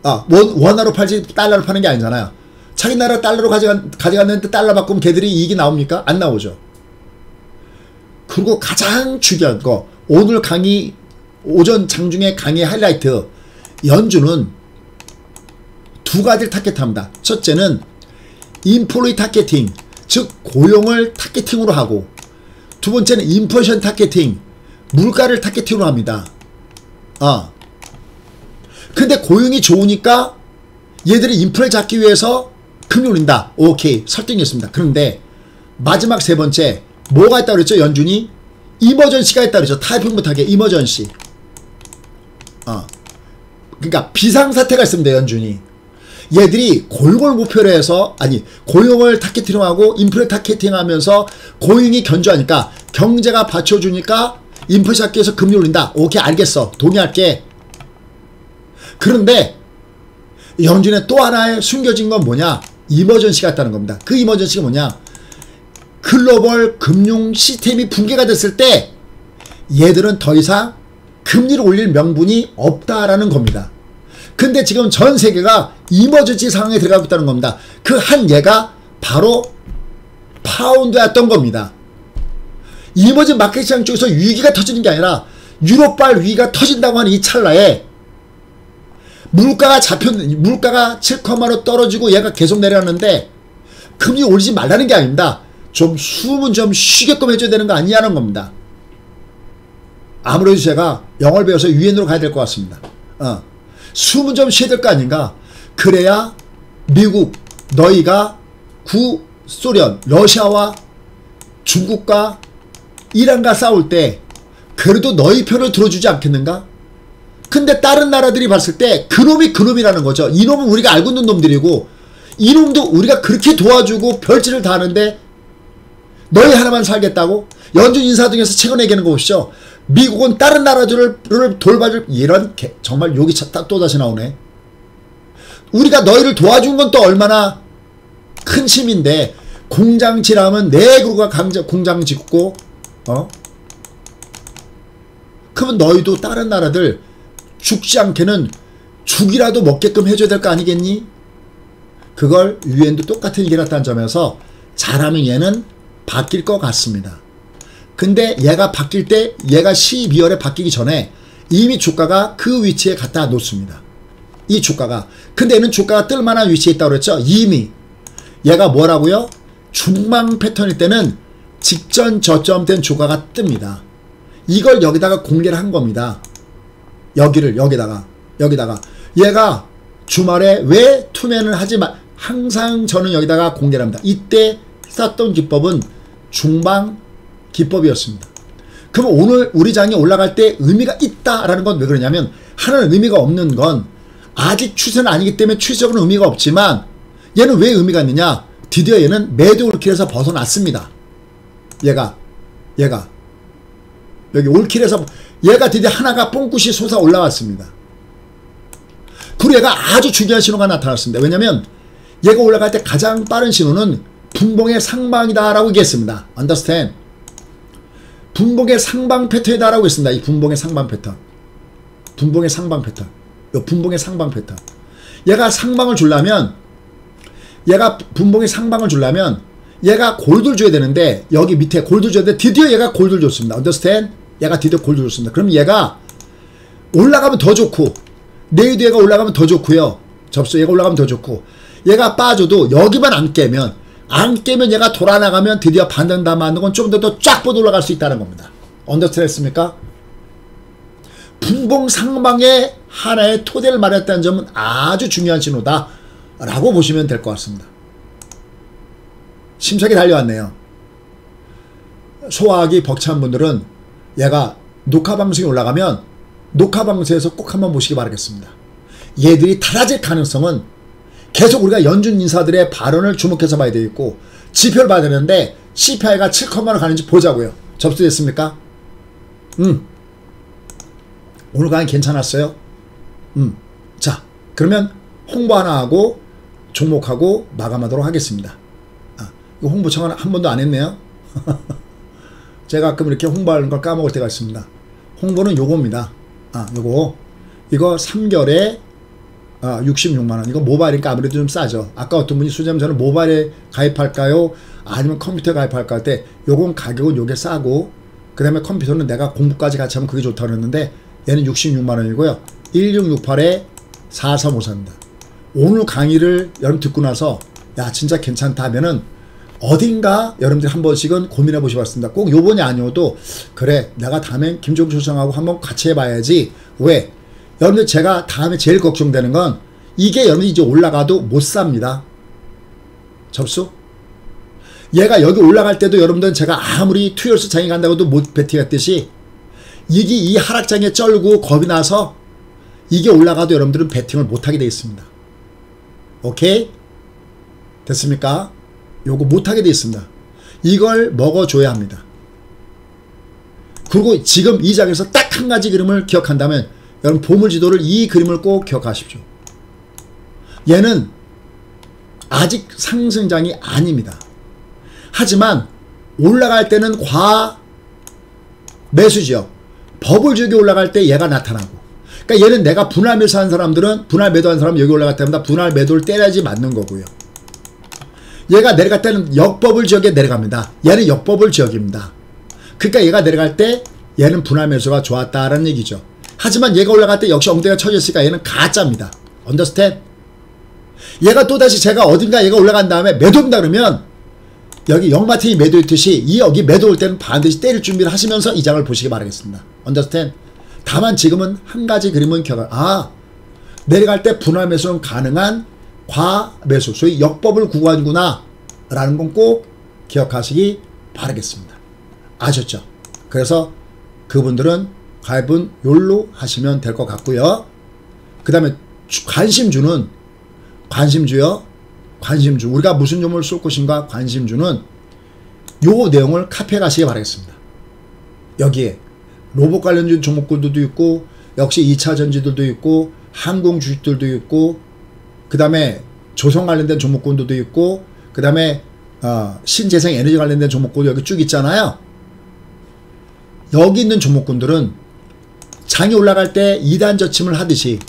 아 원, 원화로 팔지 달러로 파는 게 아니잖아요 자기 나라 달러로 가져가, 가져갔는데 달러 바꾸면 걔들이 이익이 나옵니까? 안 나오죠 그리고 가장 중요한 거 오늘 강의 오전 장중에 강의 하이라이트 연준은 두 가지를 타겟합니다. 첫째는 인플레 targeting 즉 고용을 targeting으로 하고 두 번째는 인플레이션 targeting 물가를 targeting으로 합니다. 아 근데 고용이 좋으니까 얘들이 인플레 잡기 위해서 금리 올린다. 오케이 설득이었습니다. 그런데 마지막 세 번째 뭐가 있다고 그랬죠 연준이? 이머전시가 있다고 그랬죠 타이핑 못하게 이머전시 어. 그러니까 비상사태가 있습니다 연준이 얘들이 골골 목표로 해서 아니 고용을 타겟팅하고 인플레 타겟팅하면서 고용이 견조하니까 경제가 받쳐주니까 인플레 잡기 위해서 금리 올린다 오케이 알겠어 동의할게 그런데 연준의 또 하나의 숨겨진 건 뭐냐 이머전시가 있다는 겁니다 그 이머전시가 뭐냐 글로벌 금융 시스템이 붕괴가 됐을 때 얘들은 더 이상 금리를 올릴 명분이 없다라는 겁니다. 근데 지금 전 세계가 이머전시 상황에 들어가고 있다는 겁니다. 그 한 예가 바로 파운드였던 겁니다. 이머전 마켓 시장 쪽에서 위기가 터지는 게 아니라 유럽발 위기가 터진다고 하는 이 찰나에 물가가 잡혔 물가가 7,로 떨어지고 얘가 계속 내려가는데 금리 올리지 말라는 게 아닙니다. 좀 숨은 좀 쉬게끔 해줘야 되는 거 아니냐는 겁니다. 아무래도 제가 영어를 배워서 유엔으로 가야 될 것 같습니다. 어. 숨은 좀 쉬어야 될 거 아닌가? 그래야 미국 너희가 구 소련 러시아와 중국과 이란과 싸울 때 그래도 너희 편을 들어주지 않겠는가? 근데 다른 나라들이 봤을 때 그놈이 그놈이라는 거죠. 이놈은 우리가 알고 있는 놈들이고 이놈도 우리가 그렇게 도와주고 별짓을 다 하는데 너희 하나만 살겠다고? 연준 인사 등에서 최근 얘기하는 거 보시죠. 미국은 다른 나라들을 돌봐줄 이런 개, 정말 욕이 또다시 나오네. 우리가 너희를 도와준 건 또 얼마나 큰 힘인데 공장 지라면 내 그루가 강제 공장 짓고 어? 그러면 너희도 다른 나라들 죽지 않게는 죽이라도 먹게끔 해줘야 될 거 아니겠니? 그걸 유엔도 똑같은 얘기를 했다는 점에서 잘하면 얘는 바뀔 것 같습니다. 근데 얘가 바뀔 때 얘가 12월에 바뀌기 전에 이미 주가가 그 위치에 갖다 놓습니다. 이 주가가. 근데 얘는 주가가 뜰 만한 위치에 있다고 그랬죠? 이미. 얘가 뭐라고요? 중망 패턴일 때는 직전 저점된 주가가 뜹니다. 이걸 여기다가 공개를 한 겁니다. 여기를 여기다가 여기다가 얘가 주말에 왜 투맨을 하지 마 항상 저는 여기다가 공개를 합니다. 이때 썼던 기법은 중방 기법이었습니다. 그럼 오늘 우리 장이 올라갈 때 의미가 있다라는 건 왜 그러냐면 하나는 의미가 없는 건 아직 추세는 아니기 때문에 추세적으로 의미가 없지만 얘는 왜 의미가 있느냐 드디어 얘는 매도 올킬에서 벗어났습니다. 얘가 얘가 여기 올킬에서 얘가 드디어 하나가 뽕굿이 솟아 올라왔습니다. 그리고 얘가 아주 중요한 신호가 나타났습니다. 왜냐면 얘가 올라갈 때 가장 빠른 신호는 분봉의 상방이다 라고 얘기했습니다. understand? 분봉의 상방 패턴이다 라고 했습니다. 이 분봉의 상방 패턴. 분봉의 상방 패턴. 이 분봉의 상방 패턴. 얘가 상방을 주려면 얘가 분봉의 상방을 주려면 얘가 골드를 줘야 되는데 여기 밑에 골드를 줘야 되는데 드디어 얘가 골드를 줬습니다. understand? 얘가 드디어 골드를 줬습니다. 그럼 얘가 올라가면 더 좋고 내일도 얘가 올라가면 더 좋고요. 접수 얘가 올라가면 더 좋고 얘가 빠져도 여기만 안 깨면 안 깨면 얘가 돌아 나가면 드디어 반등다 만든 건좀더쫙 뻗어 올라갈 수 있다는 겁니다. 언더스트레스입니까? 분봉 상방의 하나의 토대를 마련했다는 점은 아주 중요한 신호다 라고 보시면 될 것 같습니다. 심차게 달려왔네요. 소화하기 벅찬 분들은 얘가 녹화 방송에 올라가면 녹화 방송에서 꼭 한번 보시기 바라겠습니다. 얘들이 달라질 가능성은 계속 우리가 연준 인사들의 발언을 주목해서 봐야 되겠고 지표를 봐야 되는데 CPI가 7,로 가는지 보자고요. 접수됐습니까? 음. 오늘 강의 괜찮았어요? 음. 자, 그러면 홍보 하나 하고 종목하고 마감하도록 하겠습니다. 아, 이거 홍보 청한 한 번도 안 했네요. 제가 가끔 이렇게 홍보하는 걸 까먹을 때가 있습니다. 홍보는 요겁니다. 아, 요거. 이거 3개월에 아, 66만원. 이거 모바일이니까 아무래도 좀 싸죠. 아까 어떤 분이 수자님 저는 모바일에 가입할까요? 아니면 컴퓨터에 가입할까 할 때 요건 가격은 요게 싸고 그 다음에 컴퓨터는 내가 공부까지 같이 하면 그게 좋다고 그랬는데 얘는 66만원이고요. 1668에 4354입니다. 오늘 강의를 여러분 듣고 나서 야 진짜 괜찮다 하면은 어딘가 여러분들 한 번씩은 고민해 보시기 바랍니다. 꼭 요번이 아니어도 그래 내가 다음엔 김종국 조상하고 한번 같이 해봐야지. 왜? 여러분들 제가 다음에 제일 걱정되는 건 이게 여러분들 이제 올라가도 못 삽니다. 접수? 얘가 여기 올라갈 때도 여러분들은 제가 아무리 투열스 장에 간다고 해도 못 베팅했듯이 이게 이 하락장에 쩔고 겁이 나서 이게 올라가도 여러분들은 베팅을 못하게 되어 있습니다. 오케이? 됐습니까? 요거 못하게 되어 있습니다. 이걸 먹어줘야 합니다. 그리고 지금 이 장에서 딱 한 가지 그림을 기억한다면 여러분 보물지도를 이 그림을 꼭 기억하십시오. 얘는 아직 상승장이 아닙니다. 하지만 올라갈 때는 과 매수지역 버블 지역이 올라갈 때 얘가 나타나고 그러니까 얘는 내가 분할 매수한 사람들은 분할 매도한 사람 여기 올라갈 때마다 분할 매도를 때려야지 맞는 거고요. 얘가 내려갈 때는 역버블 지역에 내려갑니다. 얘는 역버블 지역입니다. 그러니까 얘가 내려갈 때 얘는 분할 매수가 좋았다라는 얘기죠. 하지만 얘가 올라갈 때 역시 엉덩이가 쳐졌으니까 얘는 가짜입니다. 언더스탠? 얘가 또다시 제가 어딘가 얘가 올라간 다음에 매도한다 그러면 여기 영마틴이 매도했듯이 이 여기 매도 올 때는 반드시 때릴 준비를 하시면서 이 장을 보시기 바라겠습니다. 언더스탠? 다만 지금은 한 가지 그림은 기억 아 내려갈 때 분할 매수는 가능한 과매수 소위 역법을 구간구나 라는 건 꼭 기억하시기 바라겠습니다. 아셨죠? 그래서 그분들은 가입은 요로 하시면 될 것 같고요. 그 다음에 관심주는 관심주요. 관심주 우리가 무슨 종목을 쏠 것인가 관심주는 요 내용을 카페 가시기 바라겠습니다. 여기에 로봇 관련주 종목들도 있고 역시 2차 전지들도 있고 항공 주식들도 있고 그 다음에 조성 관련된 종목군들도 있고 그 다음에 어, 신재생 에너지 관련된 종목군도 여기 쭉 있잖아요. 여기 있는 종목군들은 장이 올라갈 때 2단 저침을 하듯이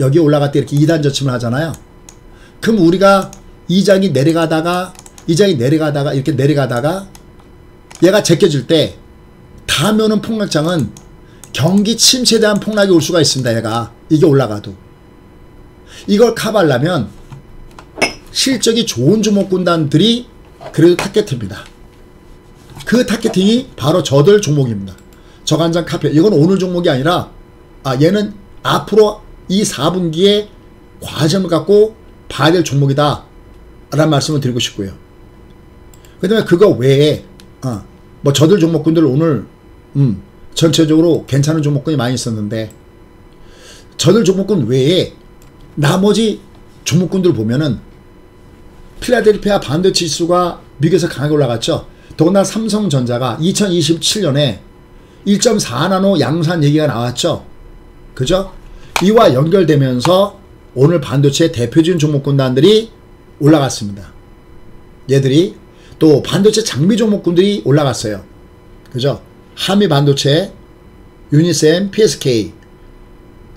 여기 올라갈 때 이렇게 2단 저침을 하잖아요. 그럼 우리가 이 장이 내려가다가 이 장이 내려가다가 이렇게 내려가다가 얘가 제껴질 때 다음에 오는 폭락장은 경기 침체에 대한 폭락이 올 수가 있습니다. 얘가 이게 올라가도 이걸 커버하려면 실적이 좋은 종목군단들이 그래도 타겟입니다. 그 targeting이 바로 저들 종목입니다. 저간장 카페. 이건 오늘 종목이 아니라 아 얘는 앞으로 이 4분기에 과점을 갖고 봐야 될 종목이다. 라는 말씀을 드리고 싶고요. 그 다음에 그거 외에 어, 뭐 저들 종목군들 오늘 음, 전체적으로 괜찮은 종목군이 많이 있었는데 저들 종목군 외에 나머지 종목군들 보면은 필라델피아 반도체 지수가 미국에서 강하게 올라갔죠. 더구나 삼성전자가 2027년에 1.4나노 양산 얘기가 나왔죠. 그죠? 이와 연결되면서 오늘 반도체 대표적인 종목군단들이 올라갔습니다. 얘들이 또 반도체 장비 종목군들이 올라갔어요. 그죠? 하미 반도체, 유니셈, PSK.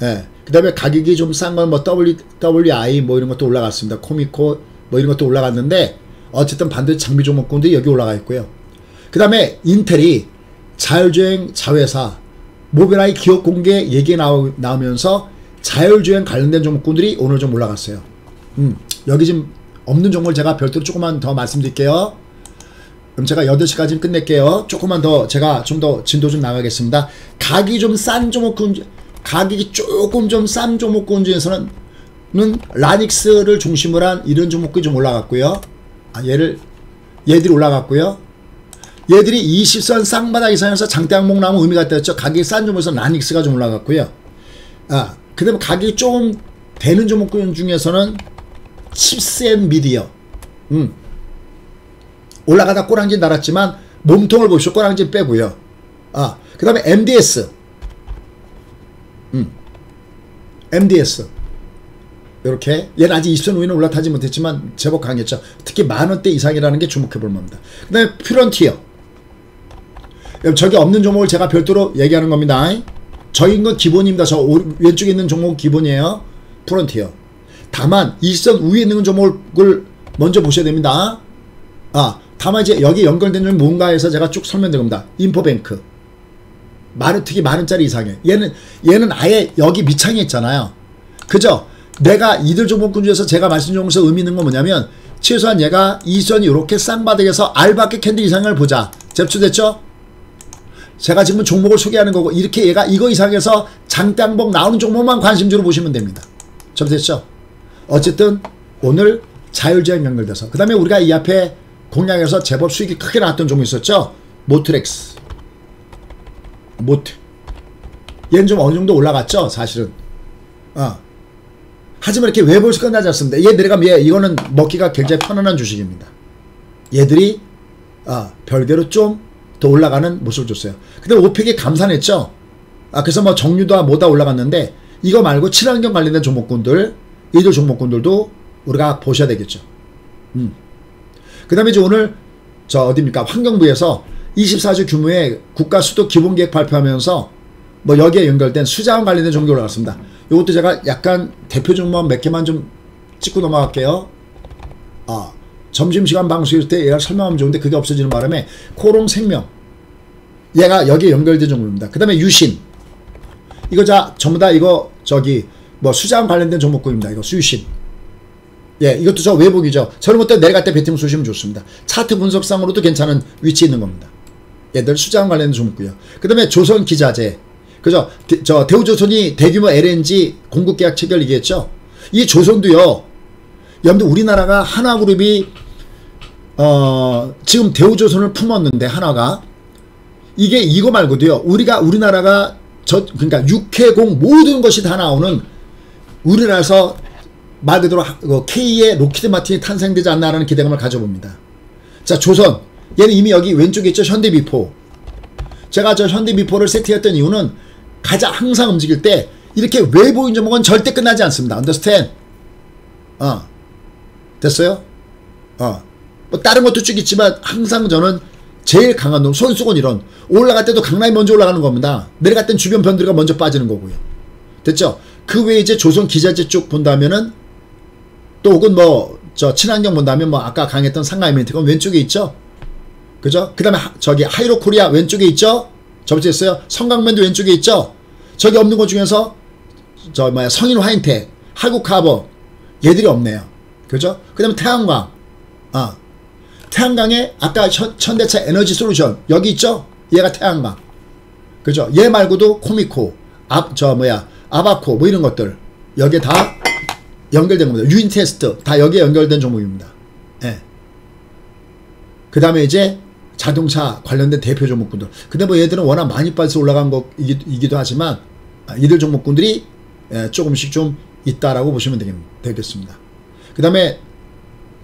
예. 그 다음에 가격이 좀 싼 건 뭐 WI 뭐 이런 것도 올라갔습니다. 코미코 뭐 이런 것도 올라갔는데 어쨌든 반도체 장비 종목군들이 여기 올라가 있고요. 그 다음에 인텔이 자율주행 자회사 모빌아이 기업 공개 얘기 나오, 나오면서 자율주행 관련된 종목군들이 오늘 좀 올라갔어요. 음, 여기 지금 없는 종목을 제가 별도로 조금만 더 말씀드릴게요. 그럼 제가 8시까지 끝낼게요. 조금만 더 제가 좀 더 진도 좀 나가겠습니다. 가격이 좀 싼 종목군, 가격이 조금 좀 싼 종목군 중에서는 는 라닉스를 중심으로 한 이런 종목이 좀 올라갔고요. 아, 얘를 얘들이 올라갔고요. 얘들이 20선 쌍바닥 이상에서 장대 양봉 나면 의미가 되었죠. 가격이 싼 종목에서 라닉스가 좀 올라갔고요. 아, 그 다음에 가격이 조금 되는 종목군 중에서는 칩스앤미디어. 음. 올라가다 꼬랑지 날았지만 몸통을 보시오. 꼬랑지 빼고요. 아, 그 다음에 MDS. 음. MDS. 이렇게 얘는 아직 20선 위는 올라타지 못했지만 제법 강했죠. 특히 만원대 이상이라는 게 주목해 볼 만합니다. 그 다음에 퓨런티어. 저기 없는 종목을 제가 별도로 얘기하는 겁니다. 저인 건 기본입니다. 저 왼쪽에 있는 종목은 기본이에요. 프런티어. 다만 일선 위에 있는 종목을 먼저 보셔야 됩니다. 아, 다만 이제 여기 연결된 점 뭔가 해서 제가 쭉 설명드린 겁니다. 인포뱅크. 많은 특히 만 원짜리 이상에 얘는 얘는 아예 여기 밑창에 있잖아요. 그죠? 내가 이들 종목군 중에서 제가 말씀드리면서 의미 있는 건 뭐냐면 최소한 얘가 이선이 이렇게 쌍바닥에서 알바켓 캔들 이상을 보자. 접수됐죠? 제가 지금 종목을 소개하는 거고 이렇게 얘가 이거 이상해서 장땅봉 나오는 종목만 관심주로 보시면 됩니다. 접됐죠? 어쨌든 오늘 자율주행 연결돼서 그 다음에 우리가 이 앞에 공략에서 제법 수익이 크게 나왔던 종목 있었죠? 모트렉스 모트 얘는 좀 어느 정도 올라갔죠 사실은. 어. 하지만 이렇게 외부에서 끝나지 않습니다. 얘 내려가면 얘 이거는 먹기가 굉장히 편안한 주식입니다. 얘들이 어, 별개로 좀 더 올라가는 모습을 줬어요. 근데 오펙이 감산했죠? 아 그래서 뭐 정유도와 뭐다 올라갔는데 이거 말고 친환경 관련된 종목군들 이들 종목군들도 우리가 보셔야 되겠죠. 음. 그 다음에 이제 오늘 저 어디입니까? 환경부에서 24주 규모의 국가 수도 기본계획 발표하면서 뭐 여기에 연결된 수자원 관련된 종목이 올라갔습니다. 이것도 제가 약간 대표 종목 몇 개만 좀 찍고 넘어갈게요. 아 점심시간 방송일 때 얘가 설명하면 좋은데 그게 없어지는 바람에 코롱 생명 얘가 여기에 연결된 종목입니다. 그 다음에 유신 이거 자 전부 다 이거 저기 뭐 수자원 관련된 종목군입니다. 이거 수유신 예, 이것도 저 외복이죠. 저런 것도 내려갈 때 배팅 쏘시면 좋습니다. 차트 분석상으로도 괜찮은 위치에 있는 겁니다. 얘들 수자원 관련된 종목고요. 그 다음에 조선 기자재. 그죠? 대, 저 대우조선이 대규모 LNG 공급 계약 체결 얘기했죠. 이 조선도요. 여러분들 우리나라가 하나그룹이 어, 지금 대우조선을 품었는데 하나가 이게 이거 말고도요. 우리가 우리나라가 저 그러니까 육해공 모든 것이 다 나오는 우리나라에서 말 그대로 K의 로키드 마틴이 탄생되지 않나라는 기대감을 가져봅니다. 자 조선 얘는 이미 여기 왼쪽에 있죠 현대미포 제가 저 현대미포를 세팅했던 이유는 가장 항상 움직일 때 이렇게 외보인 종목은 절대 끝나지 않습니다. understand? 어 됐어요? 어뭐 다른 것도 쭉 있지만 항상 저는 제일 강한 놈 손수건 이런 올라갈 때도 강남이 먼저 올라가는 겁니다. 내려갈 땐 주변 변들이가 먼저 빠지는 거고요. 됐죠? 그 외에 이제 조선 기자재 쪽 본다면은 또 혹은 뭐 저 친환경 본다면 뭐 아까 강했던 상가 이멘트 건 왼쪽에 있죠. 그죠? 그 다음에 저기 하이로 코리아 왼쪽에 있죠. 접수했어요. 성강면도 왼쪽에 있죠. 저기 없는 것 중에서 저 뭐야 성인 화인텍, 하구카버 얘들이 없네요. 그죠? 그 다음에 태양광. 아 태양광에 아까 천, 대차 에너지 솔루션 여기 있죠? 얘가 태양광. 그죠? 얘 말고도 코미코, 아, 저 뭐야 아바코 뭐 이런 것들 여기에 다 연결된 겁니다. 유인 테스트 다 여기에 연결된 종목입니다. 예. 그 다음에 이제 자동차 관련된 대표 종목군들. 근데 뭐 얘들은 워낙 많이 빠져서 올라간 거이기도 하지만 아, 이들 종목군들이 예, 조금씩 좀 있다라고 보시면 되겠습니다. 그 다음에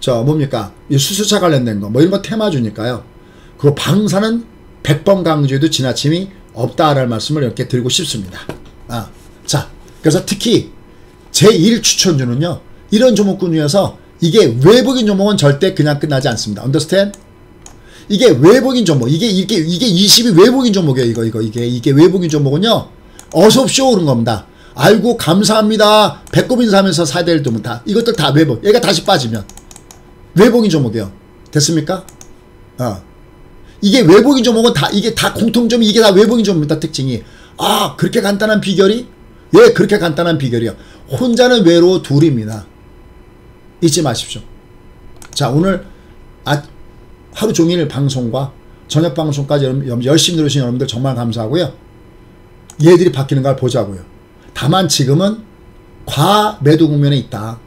저 뭡니까 수수차 관련된 거 뭐 이런 거 테마주니까요. 그리고 방사는 100번 강조해도 지나침이 없다라는 말씀을 이렇게 드리고 싶습니다. 아, 자 그래서 특히 제1 추천주는요. 이런 종목군 중에서 이게 외국인 종목은 절대 그냥 끝나지 않습니다. understand? 이게 외국인 종목. 이게 이게 이게 20이 외국인 종목이에요. 이거 이거 이게 이게 외국인 종목은요. 옵쇼 오는 겁니다. 알고 감사합니다. 배꼽 인사하면서 사야 될 돈은 다 이것들 다 외복. 얘가 다시 빠지면 외국인 종목이에요. 됐습니까? 어. 이게 외국인 종목은 다 이게 다 공통점이 이게 다 외국인 종목입니다. 특징이. 아 그렇게 간단한 비결이 예 그렇게 간단한 비결이요. 혼자는 외로워 둘입니다. 잊지 마십시오. 자 오늘 아, 하루 종일 방송과 저녁 방송까지 열심히 들으신 여러분들 정말 감사하고요. 얘들이 바뀌는 걸 보자고요. 다만 지금은 과매도 국면에 있다.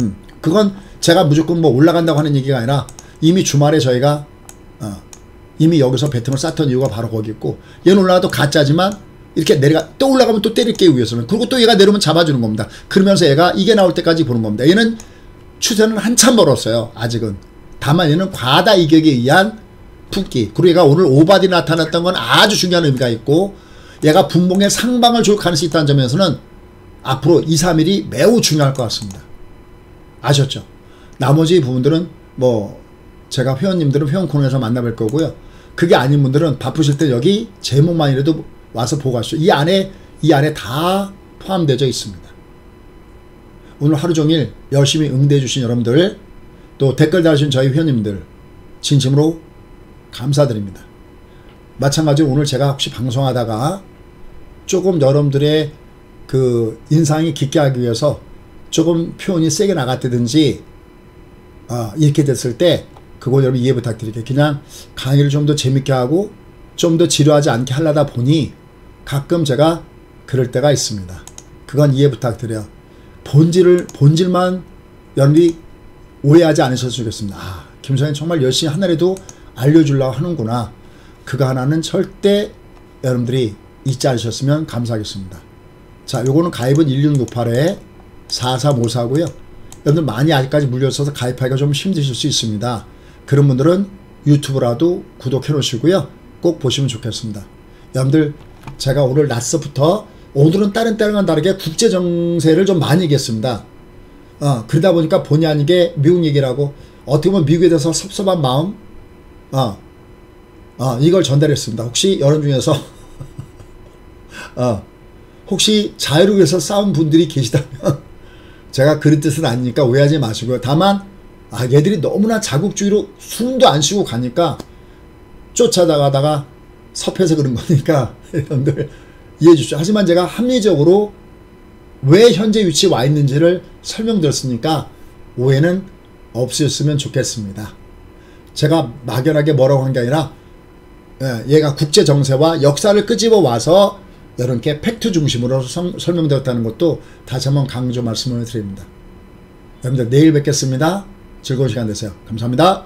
음, 그건 제가 무조건 뭐 올라간다고 하는 얘기가 아니라 이미 주말에 저희가 어, 이미 여기서 배팅을 쌓던 이유가 바로 거기 있고 얘는 올라가도 가짜지만 이렇게 내려가 또 올라가면 또 때릴게 위해서는 그리고 또 얘가 내려오면 잡아주는 겁니다. 그러면서 얘가 이게 나올 때까지 보는 겁니다. 얘는 추세는 한참 멀었어요. 아직은. 다만 얘는 과다 이격에 의한 붓기. 그리고 얘가 오늘 오바디 나타났던 건 아주 중요한 의미가 있고 얘가 분봉의 상방을 줄 가능성이 있다는 점에서는 앞으로 2, 3일이 매우 중요할 것 같습니다. 아셨죠? 나머지 부분들은 뭐 제가 회원님들은 회원 코너에서 만나뵐 거고요. 그게 아닌 분들은 바쁘실 때 여기 제목만이라도 와서 보고 가시죠. 이 안에 이 안에 다 포함되어 있습니다. 오늘 하루 종일 열심히 응대해 주신 여러분들 또 댓글 달으신 저희 회원님들 진심으로 감사드립니다. 마찬가지로 오늘 제가 혹시 방송하다가 조금 여러분들의 그 인상이 깊게 하기 위해서 조금 표현이 세게 나갔다든지 어, 이렇게 됐을 때 그거 여러분 이해 부탁드릴게요. 그냥 강의를 좀 더 재밌게 하고 좀 더 지루하지 않게 하려다 보니 가끔 제가 그럴 때가 있습니다. 그건 이해 부탁드려요. 본질을 본질만 여러분이 오해하지 않으셨으면 좋겠습니다. 아, 김성현 정말 열심히 하나라도 알려주려고 하는구나. 그거 하나는 절대 여러분들이 잊지 않으셨으면 감사하겠습니다. 자, 요거는 가입은 1668에 4354고요. 여러분들 많이 아직까지 물려있어서 가입하기가 좀 힘드실 수 있습니다. 그런 분들은 유튜브라도 구독해 놓으시고요. 꼭 보시면 좋겠습니다. 여러분들 제가 오늘 낮서부터 오늘은 다른 때랑은 다르게 국제 정세를 좀 많이 얘기했습니다. 어, 그러다 보니까 본의 아니게 미국 얘기라고 어떻게 보면 미국에 대해서 섭섭한 마음 어, 어, 이걸 전달했습니다. 혹시 여러분 중에서 어, 혹시 자유를 위해서 싸운 분들이 계시다면 제가 그런 뜻은 아니니까 오해하지 마시고요. 다만 아 얘들이 너무나 자국주의로 숨도 안 쉬고 가니까 쫓아다가다가 섭해서 그런 거니까 여러분들 이해해 주십시오. 하지만 제가 합리적으로 왜 현재 위치에 와 있는지를 설명드렸으니까 오해는 없으셨으면 좋겠습니다. 제가 막연하게 뭐라고 한 게 아니라 예, 얘가 국제 정세와 역사를 끄집어 와서 여러분께 팩트 중심으로 성, 설명드렸다는 것도 다시 한번 강조 말씀을 드립니다. 여러분들 내일 뵙겠습니다. 즐거운 시간 되세요. 감사합니다.